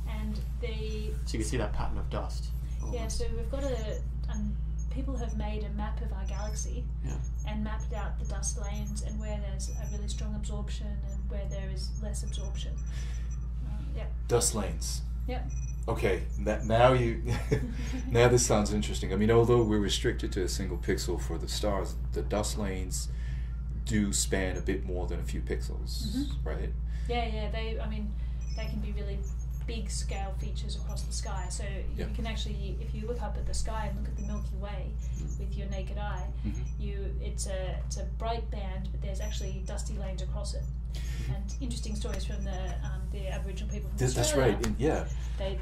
and they So you can see that pattern of dust. Yeah, so we've got a. Um, people have made a map of our galaxy Yeah. and mapped out the dust lanes and where there's a really strong absorption and where there is less absorption. Um, yeah. dust lanes Yep. Okay now you now this sounds interesting i mean although we're restricted to a single pixel for the stars the dust lanes do span a bit more than a few pixels Mhm. right Yeah, yeah. They, I mean, they can be really big scale features across the sky. So Yeah. you can actually, if you look up at the sky and look at the Milky Way Mm. with your naked eye, Mhm. you it's a it's a bright band, but there's actually dusty lanes across it. And interesting stories from the um, the Aboriginal people from Th- that's right and yeah They th-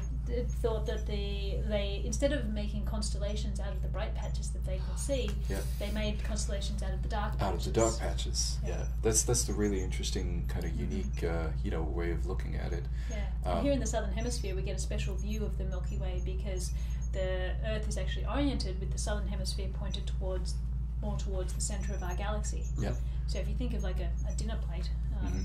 thought that the they instead of making constellations out of the bright patches that they could see, Yeah. they made constellations out of the dark patches. out of the dark patches. Yeah. Yeah, that's that's the really interesting kind of unique, uh, you know, way of looking at it. Yeah. Um, here in the southern hemisphere, we get a special view of the Milky Way because the Earth is actually oriented with the southern hemisphere pointed towards more towards the center of our galaxy. Yep. So if you think of like a, a dinner plate, um, Mhm.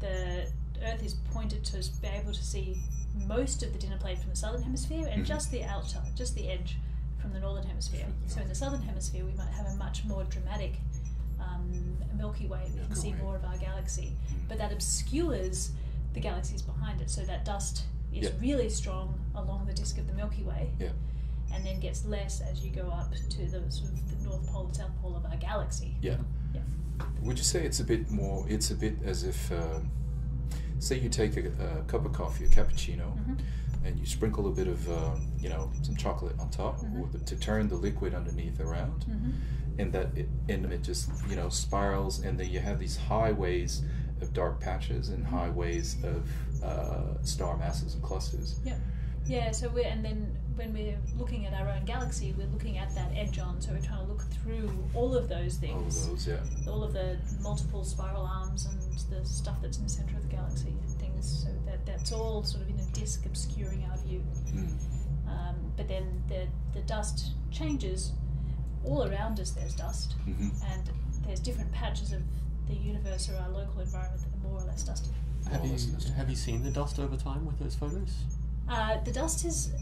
the Earth is pointed to be able to see most of the dinner plate from the southern hemisphere and Mhm. just the outer, just the edge from the northern hemisphere. So in the southern hemisphere, we might have a much more dramatic um, Milky Way. We can see more of our galaxy, Mm. but that obscures the galaxies behind it. So that dust is Yeah. really strong along the disk of the Milky Way, Yeah. and then gets less as you go up to the sort of the north pole and south pole of our galaxy. Yeah. Yeah. Would you say it's a bit more? It's a bit as if, um, say, you take a, a cup of coffee, a cappuccino, Mhm. and you sprinkle a bit of, um, you know, some chocolate on top Mhm. or the, to turn the liquid underneath around, Mhm. and that it, and it just you know spirals, and then you have these highways of dark patches and Mm-hmm. highways of uh, star masses and clusters. Yeah. Yeah, so we're, and then when we're looking at our own galaxy, we're looking at that edge on, so we're trying to look through all of those All of things, those, yeah. all of the multiple spiral arms and the stuff that's in the center of the galaxy and things, so that that's all sort of in a disk obscuring our view. Mm. Um, but then the, the dust changes. All around us there's dust, hmm and there's different patches of the universe or our local environment that are more or less dusty. Have you have you seen the dust over time with those photos? Uh, the dust is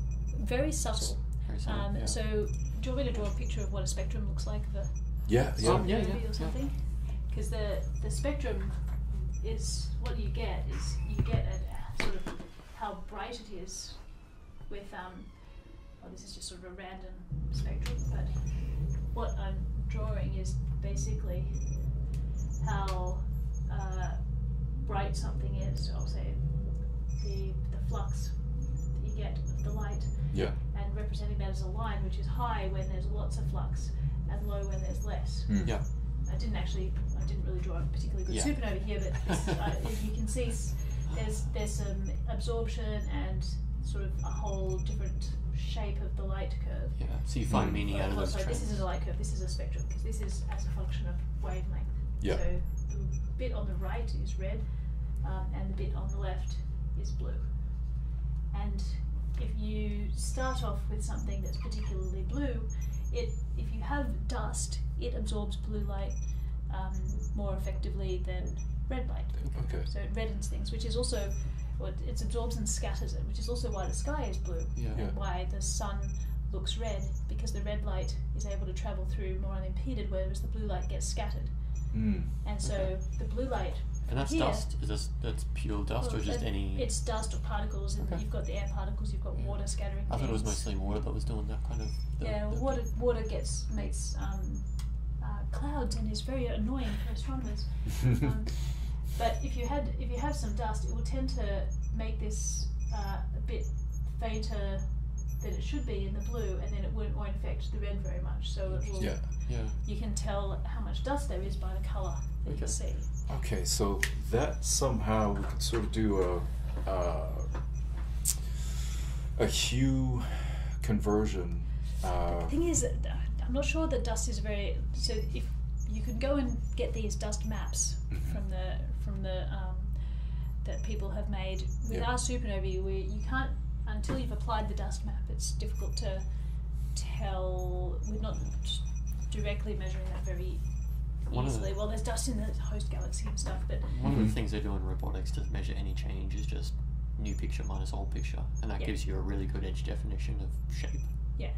very subtle. Very subtle, Um, yeah. So, do you want me to draw a picture of what a spectrum looks like of a Yeah, yeah. Um, yeah, yeah, or something? Because the the spectrum is what you get is you get a, sort of how bright it is with um. Well, this is just sort of a random spectrum, but what I'm drawing is basically how uh, bright something is. I'll say the the flux that you get of the light Yeah. and representing that as a line which is high when there's lots of flux and low when there's less. Mm. Yeah. I didn't actually, I didn't really draw a particularly good Yeah. supernova here, but it's, uh, you can see there's there's some absorption and sort of a whole different shape of the light curve. yeah. So you find Mm. meaning out of Oh, those sorry, trends. this isn't a light curve. This is a spectrum because this is as a function of wavelength. Yeah. So the bit on the right is red, um, and the bit on the left is blue. And if you start off with something that's particularly blue, it if you have dust, it absorbs blue light um, more effectively than red light. Okay. So it reddens things, which is also what it absorbs and scatters it, which is also why the sky is blue Yeah. Yeah. and why the sun looks red because the red light is able to travel through more unimpeded, whereas the blue light gets scattered. Mm. And so Okay. the blue light And that's dust. Is this that's pure dust well, or just it- any? It's dust or particles, and Okay. you've got the air particles, you've got Yeah. water scattering. I thought it was things. mostly water that was doing that kind of. The, yeah, the- water water gets makes um, uh, clouds and is very annoying for astronomers. Um, but if you had if you have some dust, it will tend to make this uh, a bit fainter than it should be in the blue, and then it won't, won't affect the red very much. So it will, Yeah. Yeah. you can tell how much dust there is by the colour that Okay. you see. Okay, so that somehow we could sort of do a uh, a hue conversion. Uh, The thing is, uh, I'm not sure that dust is very. So if you could go and get these dust maps Mhm. from the from the um, that people have made with Yeah. our supernovae, where you can't until you've applied the dust map. It's difficult to tell. We're not directly measuring that very One of the- Well, there's dust in the host galaxy and stuff, but One of the things they do in robotics to measure any change is just new picture minus old picture, and that Yeah. gives you a really good edge definition of shape. yeah.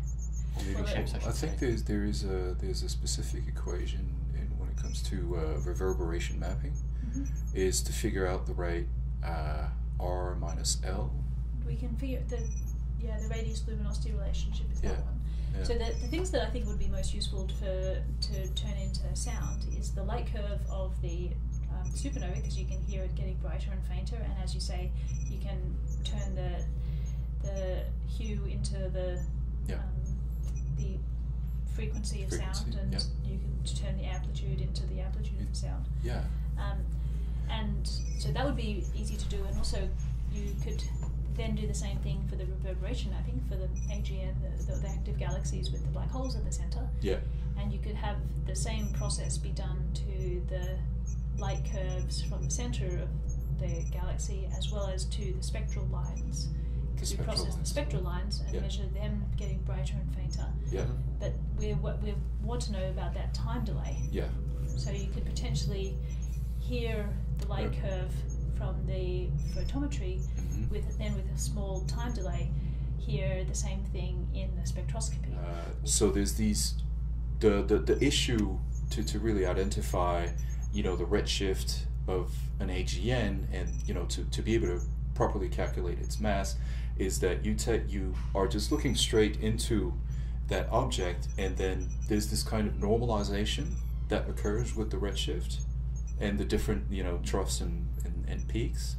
Or moving Well, shapes, I I think say. there's there is a there's a specific equation in when it comes to uh, reverberation mapping Mhm. is to figure out the right uh, R minus L. We can figure the yeah the radius luminosity relationship is that one. Yeah. So the, the things that I think would be most useful for to turn into sound is the light curve of the um, supernova because you can hear it getting brighter and fainter, and as you say, you can turn the the hue into the Yeah. um, the frequency of sound, and yeah. you can turn the amplitude into the amplitude of the sound. Yeah. Um, and so that would be easy to do, and also you could then do the same thing for the reverberation mapping for the AGN, the, the, the active galaxies with the black holes at the center. Yeah. And you could have the same process be done to the light curves from the center of the galaxy as well as to the spectral lines. Because we spectral process the spectral lines and Yeah. measure them getting brighter and fainter. Yeah. But we what we want to know about that time delay. Yeah. So you could potentially hear the light Yeah. curve from the photometry Mhm. with then with a small time delay hear the same thing in the spectroscopy. Uh, so there's these the, the the issue to, to really identify you know the redshift of an AGN and you know to, to be able to properly calculate its mass is that you take you are just looking straight into that object and then there's this kind of normalization that occurs with the redshift and the different you know troughs and, and, and peaks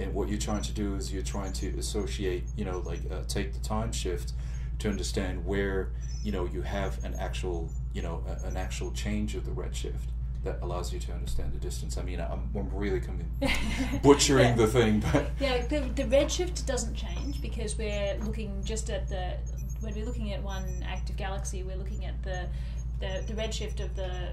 and what you're trying to do is you're trying to associate you know like uh, take the time shift to understand where you know you have an actual you know a, an actual change of the redshift that allows you to understand the distance i mean i'm, I'm really coming butchering Yeah. the thing but Yeah, the, the redshift doesn't change because we're looking just at the when we're looking at one active galaxy, we're looking at the the, the redshift of the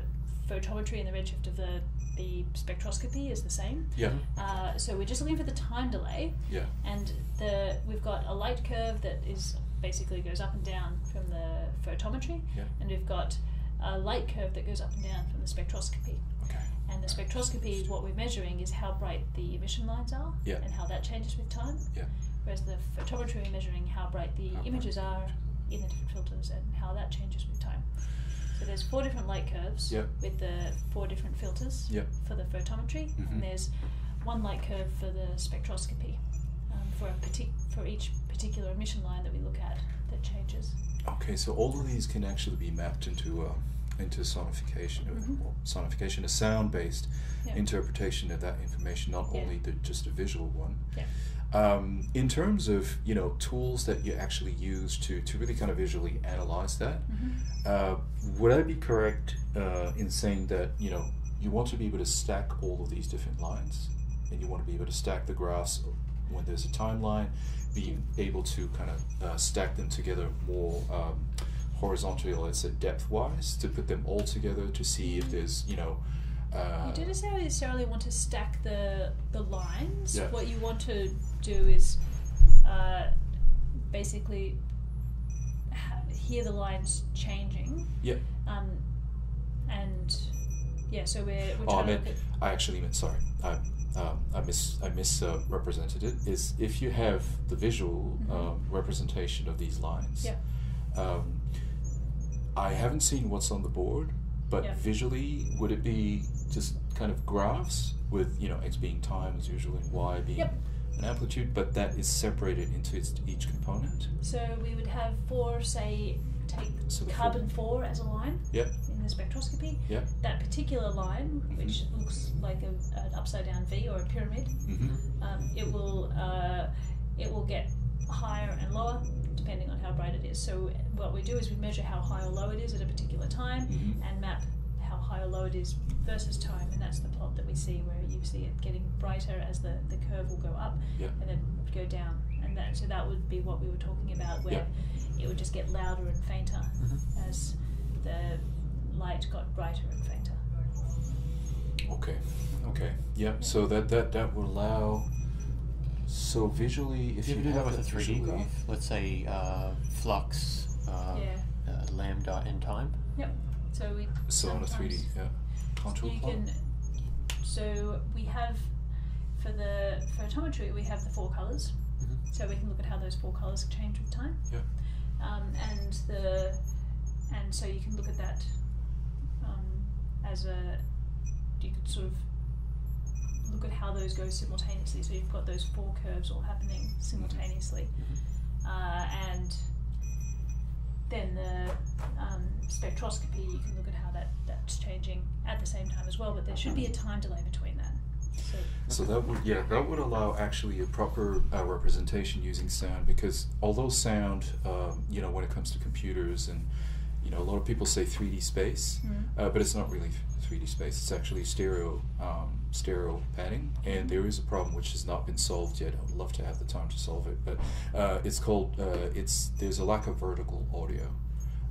photometry and the redshift of the the spectroscopy is the same. yeah Uh, so we're just looking for the time delay, yeah and the we've got a light curve that is basically goes up and down from the photometry, Yeah. and we've got a light curve that goes up and down from the spectroscopy. okay And the spectroscopy is what we're measuring is how bright the emission lines are Yeah. and how that changes with time. Yeah. Whereas the photometry we're measuring how bright the How bright images are in the different filters and how that changes with time. So there's four different light curves Yeah. with the four different filters Yeah. for the photometry, Mhm. and there's one light curve for the spectroscopy um, for a partic- for each particular emission line that we look at that changes. okay so all of these can actually be mapped into uh, into sonification Mhm. or sonification a sound based Yeah. interpretation of that information not only the just a visual one. Um, in terms of you know tools that you actually use to, to really kind of visually analyze that Mhm. uh, would I be correct uh, in saying that you know you want to be able to stack all of these different lines and you want to be able to stack the graphs when there's a timeline be able to kind of uh, stack them together more um, horizontally or let's say depth wise to put them all together to see if there's you know uh, You don't necessarily want to stack the the lines. Yeah. What you want to do is uh, basically ha- hear the lines changing. Yep. Um, and yeah, so we're, we're Oh, I meant. I actually meant sorry. I um, I mis I misrepresented it. Is if you have the visual Mhm. um, representation of these lines. Yeah. Um, I haven't seen what's on the board, but Yeah. visually, would it be just kind of graphs with you know x being time as usual and y being Yep. an amplitude, but that is separated into its, each component. So we would have four, say, take So carbon four as a line Yep. in the spectroscopy. Yep. That particular line, Mhm. which looks like a, an upside down V or a pyramid, Mm-hmm. um, it will uh, it will get higher and lower depending on how bright it is. So what we do is we measure how high or low it is at a particular time Mhm. and map high or low it is versus time, and that's the plot that we see where you see it getting brighter as the, the curve will go up Yeah. and then go down, and that so that would be what we were talking about where it would just get louder and fainter Mm-hmm. as the light got brighter and fainter. Okay. Okay. Yep. So that that that would allow. So visually, if you you, ever do that have with a 3D graph, let's say uh, flux, uh, yeah. uh, lambda, and time. So we So on a three D, yeah, contour you plot. can so we have for the photometry we have the four colors Mhm. so we can look at how those four colors change with time. Yeah. um, and the and so you can look at that um, as a you could sort of look at how those go simultaneously. So you've got those four curves all happening simultaneously. Uh, and then the um, spectroscopy, you can look at how that, that's changing at the same time as well, but there should be a time delay between that. So, So that would yeah that would allow actually a proper uh, representation using sound because although sound um, you know when it comes to computers and you know, a lot of people say 3D space, Mm. uh, but it's not really 3D space. It's actually stereo um, stereo panning, and there is a problem which has not been solved yet. I'd love to have the time to solve it, but uh, it's called uh, it's there's a lack of vertical audio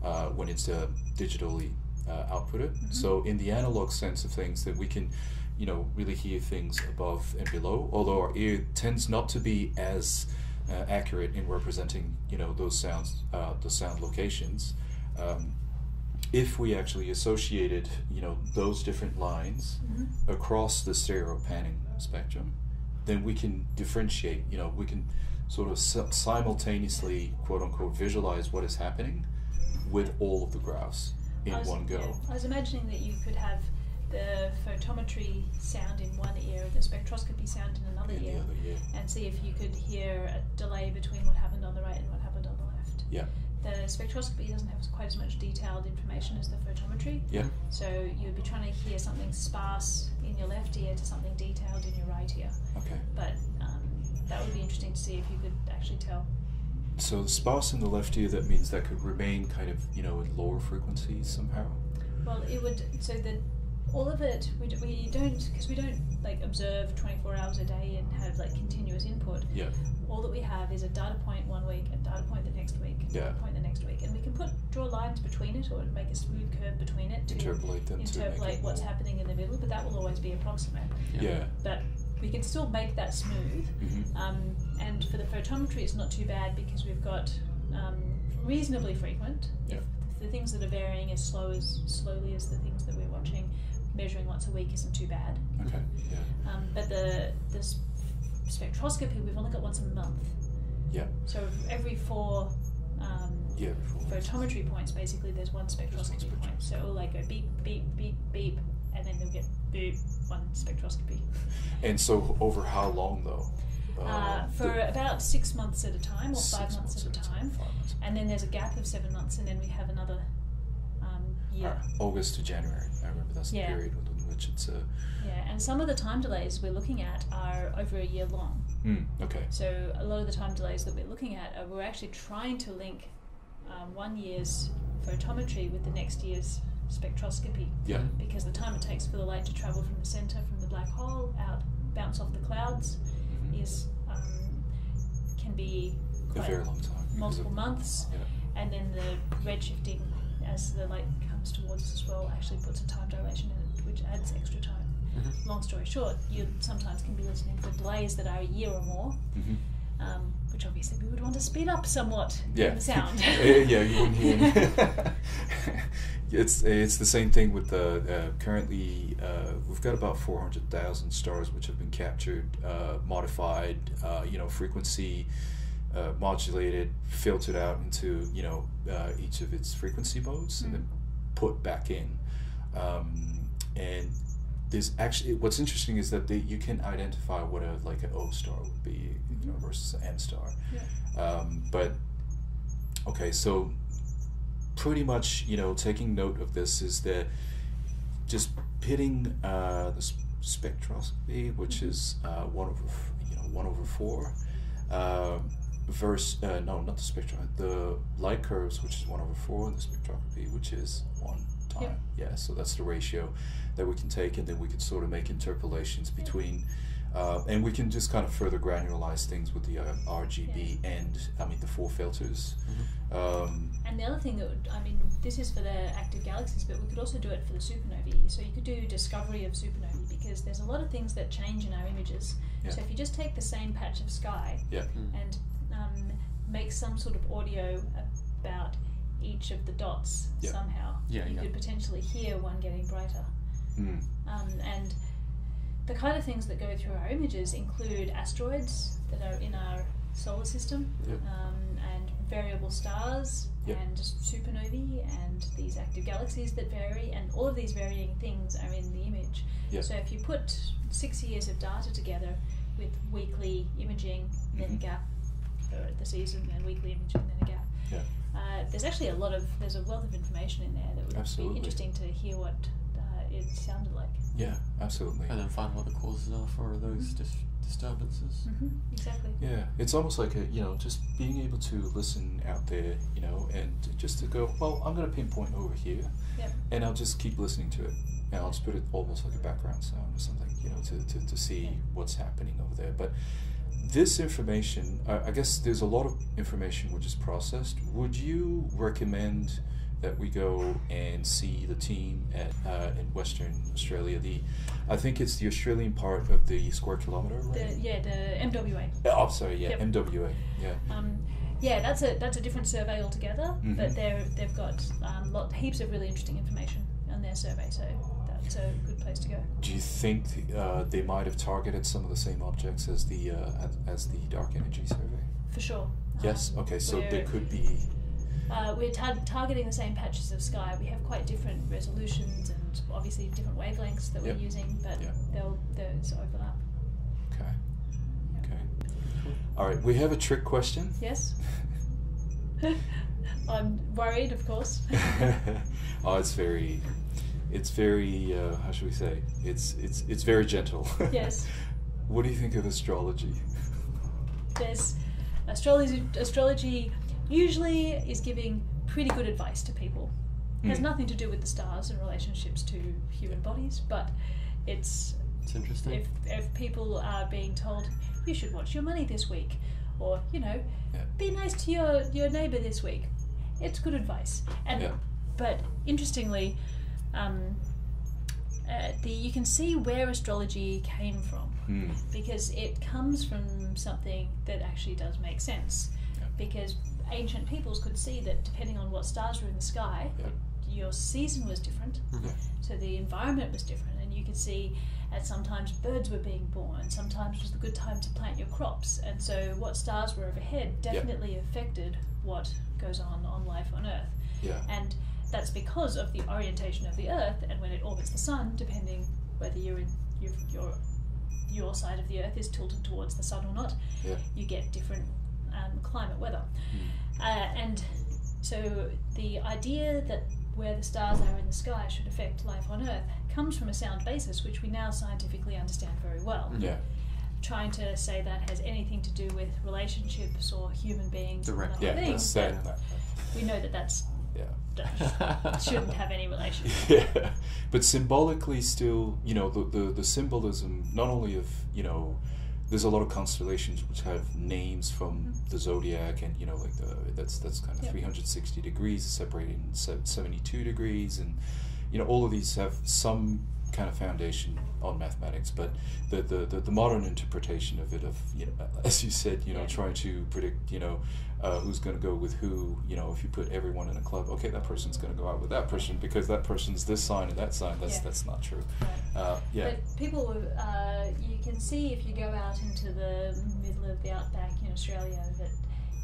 uh, when it's uh, digitally uh, outputted. So in the analog sense of things, that we can you know really hear things above and below, although our ear tends not to be as uh, accurate in representing you know those sounds, uh, the sound locations. Um, if we actually associated, you know, those different lines across the stereo panning spectrum, then we can differentiate. You know, we can sort of simultaneously, quote unquote, visualize what is happening with all of the graphs in was, one go. yeah, I was imagining that you could have the photometry sound in one ear, the spectroscopy sound in another In ear, other ear. and see if you could hear a delay between what happened on the right and what happened on the left. Yeah. The spectroscopy doesn't have quite as much detailed information as the photometry, Yeah. so you would be trying to hear something sparse in your left ear to something detailed in your right ear. Okay. But um, that would be interesting to see if you could actually tell. So sparse in the left ear, that means that could remain kind of, you know, in lower frequencies somehow. Well, it would so that all of it we, we don't because we don't like observe 24 hours a day and have like continuous input. Yeah. All that we have is a data point one week, a data point the next week, Yeah. point the next week, and we can put draw lines between it or make a smooth curve between it to Interpolate them interpolate what's happening in the middle. But that will always be approximate. Yeah. But we can still make that smooth. hmm Um, and for the photometry, it's not too bad because we've got um, reasonably frequent. Yeah. If the things that are varying as slow as slowly as the things that we're watching, measuring once a week isn't too bad. Okay. Yeah. Um, but the the spectroscopy, we've only got once a month. Yeah. So every four um, Yeah. Photometry points, basically, there's one spectroscopy spectrum. point. So it'll like go beep, beep, beep, beep, and then they'll get beep, one spectroscopy. And so over how long though? Uh, for the- about six months at a time or five months, at a time. Months. And then there's a gap of seven months, and then we have another um, year. Uh, August to January. I remember that's the Yeah. period within which it's. Uh, Yeah, and some of the time delays we're looking at are over a year long. Mm, okay. So a lot of the time delays that we're looking at are we're actually trying to link um, one year's photometry with the next year's spectroscopy Yeah. because the time it takes for the light to travel from the center, from the black hole out, bounce off the clouds, Mhm. is um, can be A very long time. multiple of- months. Yeah. and then the redshifting as the light comes towards us as well actually puts a time dilation in it, which adds extra time. Mhm. Long story short, you sometimes can be listening for delays that are a year or more, Mhm. um, which obviously we would want to speed up somewhat Yeah. the sound. Yeah, you wouldn't hear. it's it's the same thing with the uh, currently uh, we've got about four hundred thousand stars which have been captured, uh, modified, uh, you know, frequency. Uh, modulated, filtered out into you know uh, each of its frequency modes, and then put back in. Um, and there's actually what's interesting is that they, you can identify what a like an O star would be, you know, versus an M star. Um, but okay, so pretty much, you know, taking note of this is that just pitting uh, the spectroscopy, which is uh, one over, you know, one over four, um, versus uh, no, not the spectrum, the light curves, which is one over four, and the spectroscopy, which is one time. Yep. Yeah, so that's the ratio that we can take, and then we can sort of make interpolations between. Uh, and we can just kind of further granularize things with the uh, RGB and I mean the four filters. Um, And the other thing that would, I mean, this is for the active galaxies, but we could also do it for the supernovae. So you could do discovery of supernovae because there's a lot of things that change in our images. Yeah. So if you just take the same patch of sky yeah, and um, make some sort of audio about each of the dots Yeah. somehow, Yeah, you yeah. could potentially hear one getting brighter. mm, Um, and the kind of things that go through our images include asteroids that are in our solar system, Yep. um, and variable stars, Yep. and supernovae, and these active galaxies that vary, and all of these varying things are in the image. Yep. So if you put six years of data together with weekly imaging, then Mhm. a gap for the season, and weekly imaging, then a gap. yeah, Uh, there's actually a lot of there's a wealth of information in there that would Absolutely. be interesting to hear what uh, it sounded like. yeah, absolutely. And then find what the causes are for those Mm-hmm. dis- disturbances. hmm Exactly. Yeah, it's almost like a you know just being able to listen out there, you know, and just to go, well, I'm going to pinpoint over here, Yep. and I'll just keep listening to it. And I'll just put it almost like a background sound or something, you know, to, to, to see Yeah. what's happening over there. But this information, I I guess there's a lot of information which is processed. Would you recommend that we go and see the team at uh, in Western Australia? The, I think it's the Australian part of the square kilometre, The, yeah, the MWA. Oh, sorry, yeah, Yep. MWA, yeah. Um, yeah, that's a that's a different survey altogether, Mhm. but they're they've got um, lot heaps of really interesting information on their survey, so that's a good place to go. Do you think uh, they might have targeted some of the same objects as the uh, as, the dark energy survey? For sure. Yes. Um, Okay. So there could be. Uh, we're tar- targeting the same patches of sky. We have quite different resolutions and obviously different wavelengths that Yep. we're using, but Yep. they'll there's overlap. Okay. Okay. All right. We have a trick question. Yes. I'm worried, of course. oh, it's very, it's very. Uh, how should we say? It's it's it's very gentle. Yes. what do you think of astrology? There's astrology. Astrology usually is giving pretty good advice to people. It has Mm. nothing to do with the stars and relationships to human bodies, but it's It's interesting. if if people are being told you should watch your money this week, or you know, Yeah. be nice to your your neighbor this week, it's good advice. And Yeah. but interestingly, um, uh, the you can see where astrology came from Hmm. because it comes from something that actually does make sense. Yeah. Because ancient peoples could see that depending on what stars were in the sky, Yeah. your season was different, Yeah. so the environment was different, and you could see that sometimes birds were being born, sometimes was the good time to plant your crops, and so what stars were overhead definitely affected what goes on on life on Earth, Yeah. and that's because of the orientation of the Earth and when it orbits the Sun, depending whether you're in your your your side of the Earth is tilted towards the Sun or not, Yeah. you get different um, climate weather. Hmm. Uh, and so the idea that where the stars are in the sky should affect life on Earth comes from a sound basis, which we now scientifically understand very well. Yeah. Trying to say that has anything to do with relationships or human beings, Direct- Yeah. things, that- we know that that's Yeah. that shouldn't have any relation. yeah, but symbolically, still, you know, the, the the symbolism not only of you know, there's a lot of constellations which have names from mm-hmm. the zodiac, and you know, like the that's that's kind of Yep. 360 degrees separated in 72 degrees, and you know, all of these have some kind of foundation on mathematics, but the, the, the, the modern interpretation of it, of you know, as you said, you know, Yeah. trying to predict, you know, uh, who's going to go with who, you know, if you put everyone in a club, okay, that person's going to go out with that person because that person's this sign and that sign. That's Yeah. that's not true. Right. Uh, yeah, But people, uh, you can see if you go out into the middle of the outback in Australia that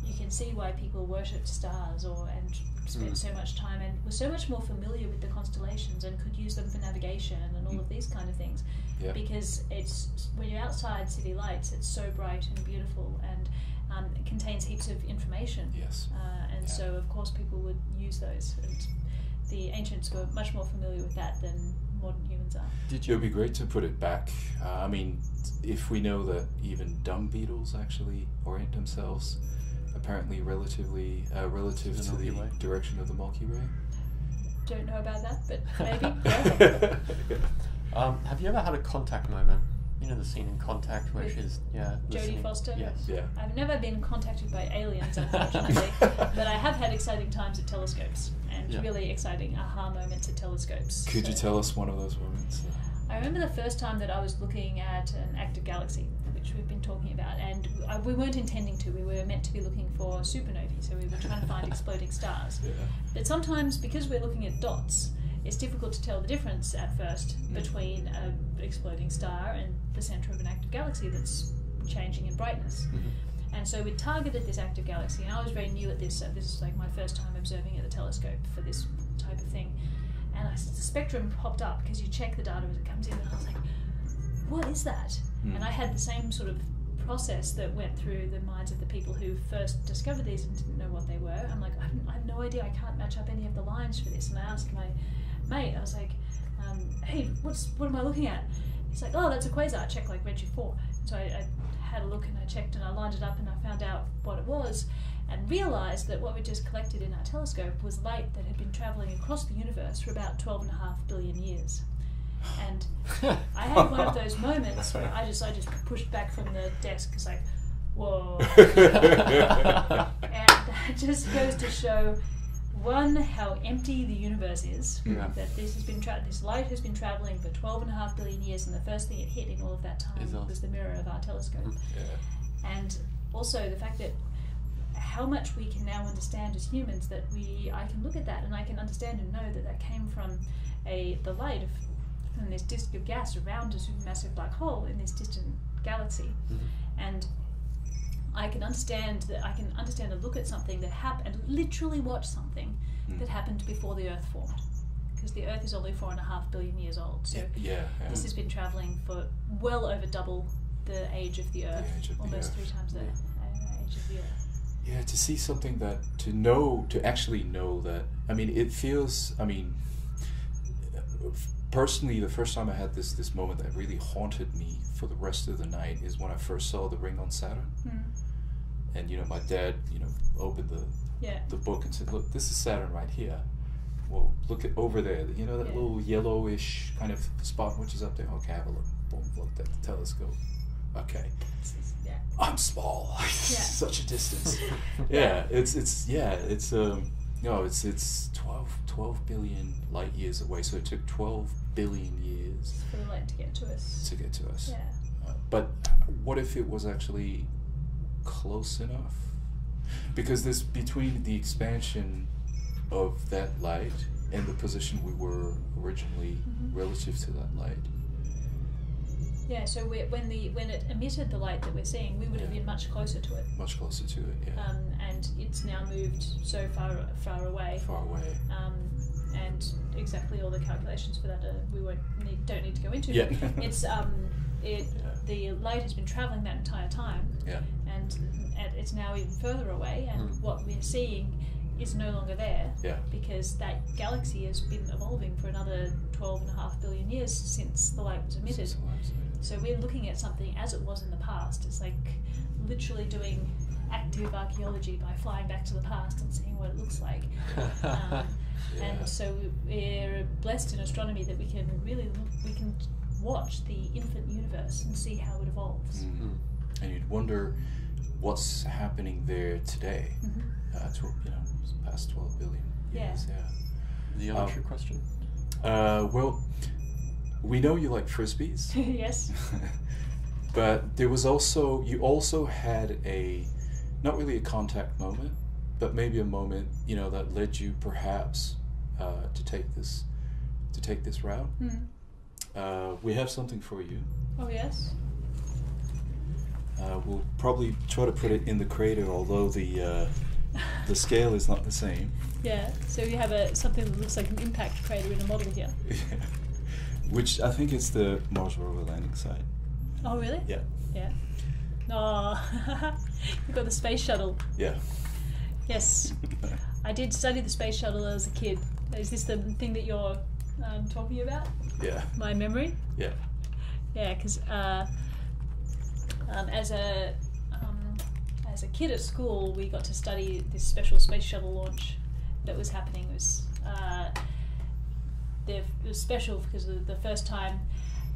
you can see why people worship stars or and spend Mm. so much time and were so much more familiar with the constellations and could use them for navigation and all of these kind of things. Yeah. Because it's when you're outside city lights, it's so bright and beautiful and um, it contains heaps of information. yes, Uh, and Yeah. so, of course, people would use those. And the ancients were much more familiar with that than modern humans are. Did It would be great to put it back. Uh, I mean, if we know that even dung beetles actually orient themselves, apparently relatively uh, relative The to the Way. direction of the Milky Way. Don't know about that, but maybe. yeah. Um, have you ever had a contact moment? You know the scene in Contact where With she's yeah. Jodie listening? Foster? Yes. yeah. I've never been contacted by aliens, unfortunately, but I have had exciting times at telescopes and Yeah. really exciting aha moments at telescopes. Could you tell us one of those moments? I remember the first time that I was looking at an active galaxy, which we've been talking about, and uh, we weren't intending to. We were meant to be looking for supernovae, so we were trying to find exploding stars. Yeah. But sometimes, because we're looking at dots, it's difficult to tell the difference at first Mm. between an exploding star and the centre of an active galaxy that's changing in brightness. Mhm. And so we targeted this active galaxy, and I was very new at this. So this is like my first time observing at the telescope for this type of thing. And I, the spectrum popped up because you check the data as it comes in, and I was like, "What is that?" Hmm. And I had the same sort of process that went through the minds of the people who first discovered these and didn't know what they were. I'm like, I have, I have no idea. I can't match up any of the lines for this. And I asked my mate, I was like, um, "Hey, what's what am I looking at?" He's like, "Oh, that's a quasar. Check like Reggie 4." So I, I had a look and I checked and I lined it up and I found out what it was. and realized that what we just collected in our telescope was light that had been traveling across the universe for about 12 and a half billion years. And I had one of those moments where I just I just pushed back from the desk because like, whoa. and that just goes to show one how empty the universe is. Yeah. That this has been tra- this light has been traveling for 12 and a half billion years, and the first thing it hit in all of that time Is us. was the mirror of our telescope. Mm-hmm. yeah. And also the fact that how much we can now understand as humans that we I can look at that and I can understand and know that that came from a the light of from this disk of gas around a supermassive black hole in this distant galaxy, mm-hmm. and I can understand that I can understand and look at something that happened and literally watch something that happened before the Earth formed, because the Earth is only four and a half billion years old. So yeah, yeah. this has been traveling for well over double the age of the Earth, age of the almost Earth. three times the uh, age of the Earth. Yeah, to see something that to know to actually know that. I mean, it feels. I mean, personally, the first time I had this this moment that really haunted me for the rest of the night is when I first saw the ring on Saturn. Hmm. And you know, my dad, you know, opened the Yeah, the book and said, "Look, this is Saturn right here." Well, look at over there. You know that Yeah. little yellowish kind of spot which is up there. Okay, have a look. Boom, looked at the telescope. Okay, yeah. I'm small. Such a distance. yeah, it's it's yeah, it's um no, it's it's 12, 12 billion light years away. So it took twelve billion years for the light to get to us. to get to us. Yeah. Uh, but what if it was actually close enough? Because this between the expansion of that light and the position we were originally Mhm. relative to that light. Yeah, so we when the when it emitted the light that we're seeing, we would have been much closer to it. Much closer to it, yeah. Um, and it's now moved so far far away. Far away. Um, and exactly all the calculations for that uh, we won't need, don't need to go into. Yeah. it's um, it Yeah. the light has been traveling that entire time, Yeah. and, and it's now even further away, and Mm. what we're seeing is no longer there Yeah. because that galaxy has been evolving for another 12 and a half billion years since the light was emitted. So we're looking at something as it was in the past. It's like literally doing active archaeology by flying back to the past and seeing what it looks like. Um, Yeah. And so we're blessed in astronomy that we can really look, we can watch the infant universe and see how it evolves. Mm. And you'd wonder what's happening there today. Mhm. Uh, tw- you know, past 12 billion years. Yeah. The answer Um, untrue question. Uh, well, we know you like frisbees, yes. but there was also you also had a not really a contact moment, but maybe a moment you know that led you perhaps uh, to take this to take this route. Mm. Uh, we have something for you. Oh yes. Uh, we'll probably try to put it in the crater, although the uh, the scale is not the same. Yeah. So you have a something that looks like an impact crater in a model here. Which I think it's the Mars rover landing site. Oh really? Yeah, Yeah. Oh, you've got the space shuttle. yeah. Yes. I did study the space shuttle as a kid. Is this the thing that you're um, talking about? yeah, My memory? yeah. Yeah, because uh, um, as a um, as a kid at school, we got to study this special space shuttle launch that was happening. It was uh, it was special because of the first time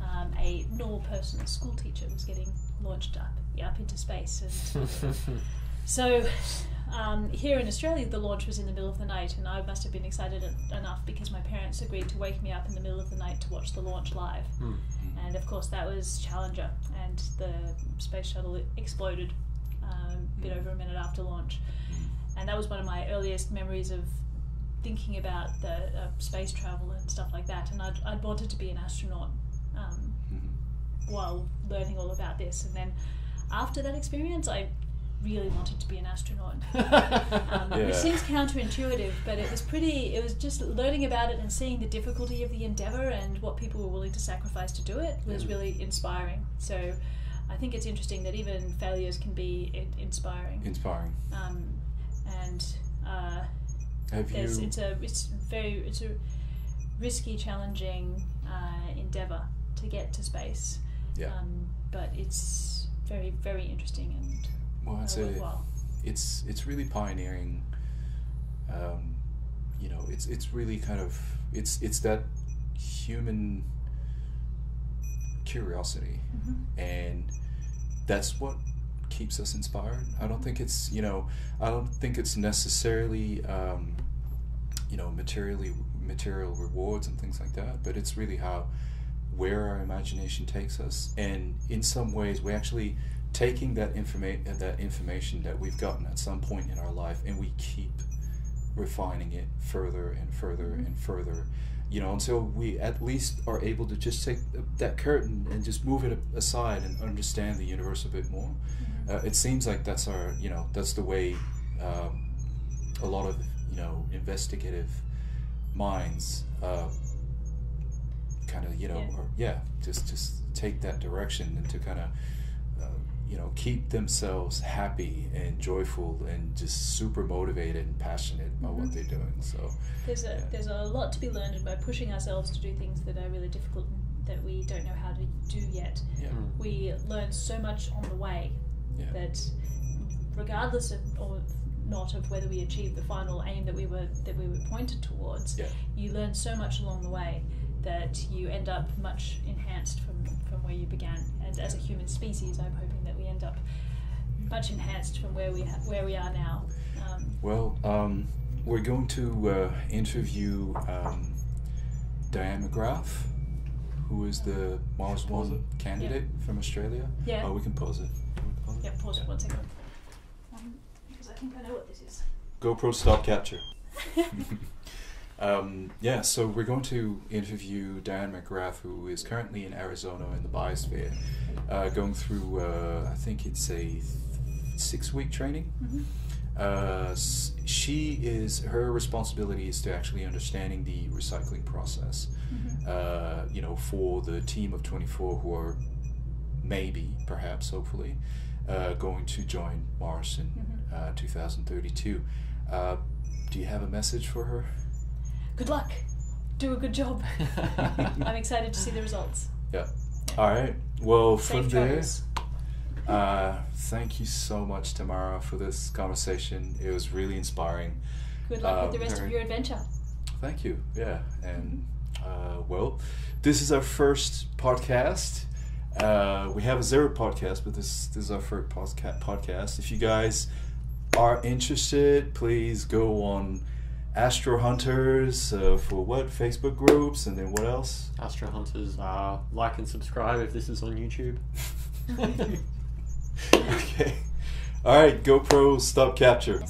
um, a normal person, a school teacher, was getting launched up yeah, up into space, and so um, here in Australia, the launch was in the middle of the night, and I must have been excited enough because my parents agreed to wake me up in the middle of the night to watch the launch live. Hmm. And of course, that was Challenger, and the space shuttle exploded um, a bit over a minute after launch. And that was one of my earliest memories of thinking about the uh, space travel and stuff like that. And I'd, I'd wanted to be an astronaut um, Mhm. while learning all about this. And then after that experience, I really wanted to be an astronaut. Um, Yeah. Which seems counterintuitive, but it was pretty. It was just learning about it and seeing the difficulty of the endeavor and what people were willing to sacrifice to do it was Yeah. really inspiring. So, I think it's interesting that even failures can be in- inspiring. Inspiring. Um, and uh, Have you? it's a it's very it's a risky, challenging uh, endeavor to get to space. Yeah. Um, but it's very very interesting and well, it's uh, a it's it's really pioneering. Um, you know, it's it's really kind of it's it's that human curiosity, Mhm. and that's what keeps us inspired. I don't think it's you know I don't think it's necessarily um, you know materially material rewards and things like that, but it's really how where our imagination takes us, and in some ways we actually taking that information that information that we've gotten at some point in our life, and we keep refining it further and further and further. You know until we at least are able to just take that curtain and just move it aside and understand the universe a bit more uh, it seems like that's our you know that's the way um, a lot of you know investigative minds uh, kind of you know Yeah. or yeah just just take that direction and to kind of uh, you know keep themselves happy and joyful and just super motivated and passionate about what Mhm. they're doing so There's a Yeah. there's a lot to be learned by pushing ourselves to do things that are really difficult that we don't know how to do yet. yeah Mm. We learn so much on the way yeah that regardless of or not of whether we achieve the final aim that we were that we were pointed towards, Yeah. you learn so much along the way that you end up much enhanced from, from where you began. And as a human species, I'm hoping that we end up much enhanced from where we ha- where we are now. Um, Well, um, we're going to uh, interview um, Diane McGrath, who is the Mars One candidate from Australia. yeah. Oh, we can pause it. Yeah, pause it one second. Um, because I think I know what this is. GoPro stop capture. um, yeah, so we're going to interview Diane McGrath, who is currently in Arizona in the biosphere, uh, going through, uh, I think it's a six week training. Mhm. Uh, she is her responsibility is to actually understanding the recycling process. Mhm. Uh, you know, for the team of twenty four who are maybe, perhaps, hopefully, uh, going to join Mars in Mhm. uh, two thousand thirty two. Uh, do you have a message for her? Good luck. Do a good job. I'm excited to see the results. Yeah. All right. Well, Safe from there, travels. uh, thank you so much, Tamara, for this conversation. It was really inspiring. Good luck with uh, the rest of your adventure. Thank you. Yeah. And, uh, well, this is our first podcast. Uh, we have a zero podcast, but this, this is our first podca- podcast. If you guys are interested, please go on Astrohunters uh, for what? Facebook groups, and then what else? Astrohunters, uh, like and subscribe if this is on YouTube. okay. All right, GoPro stop capture.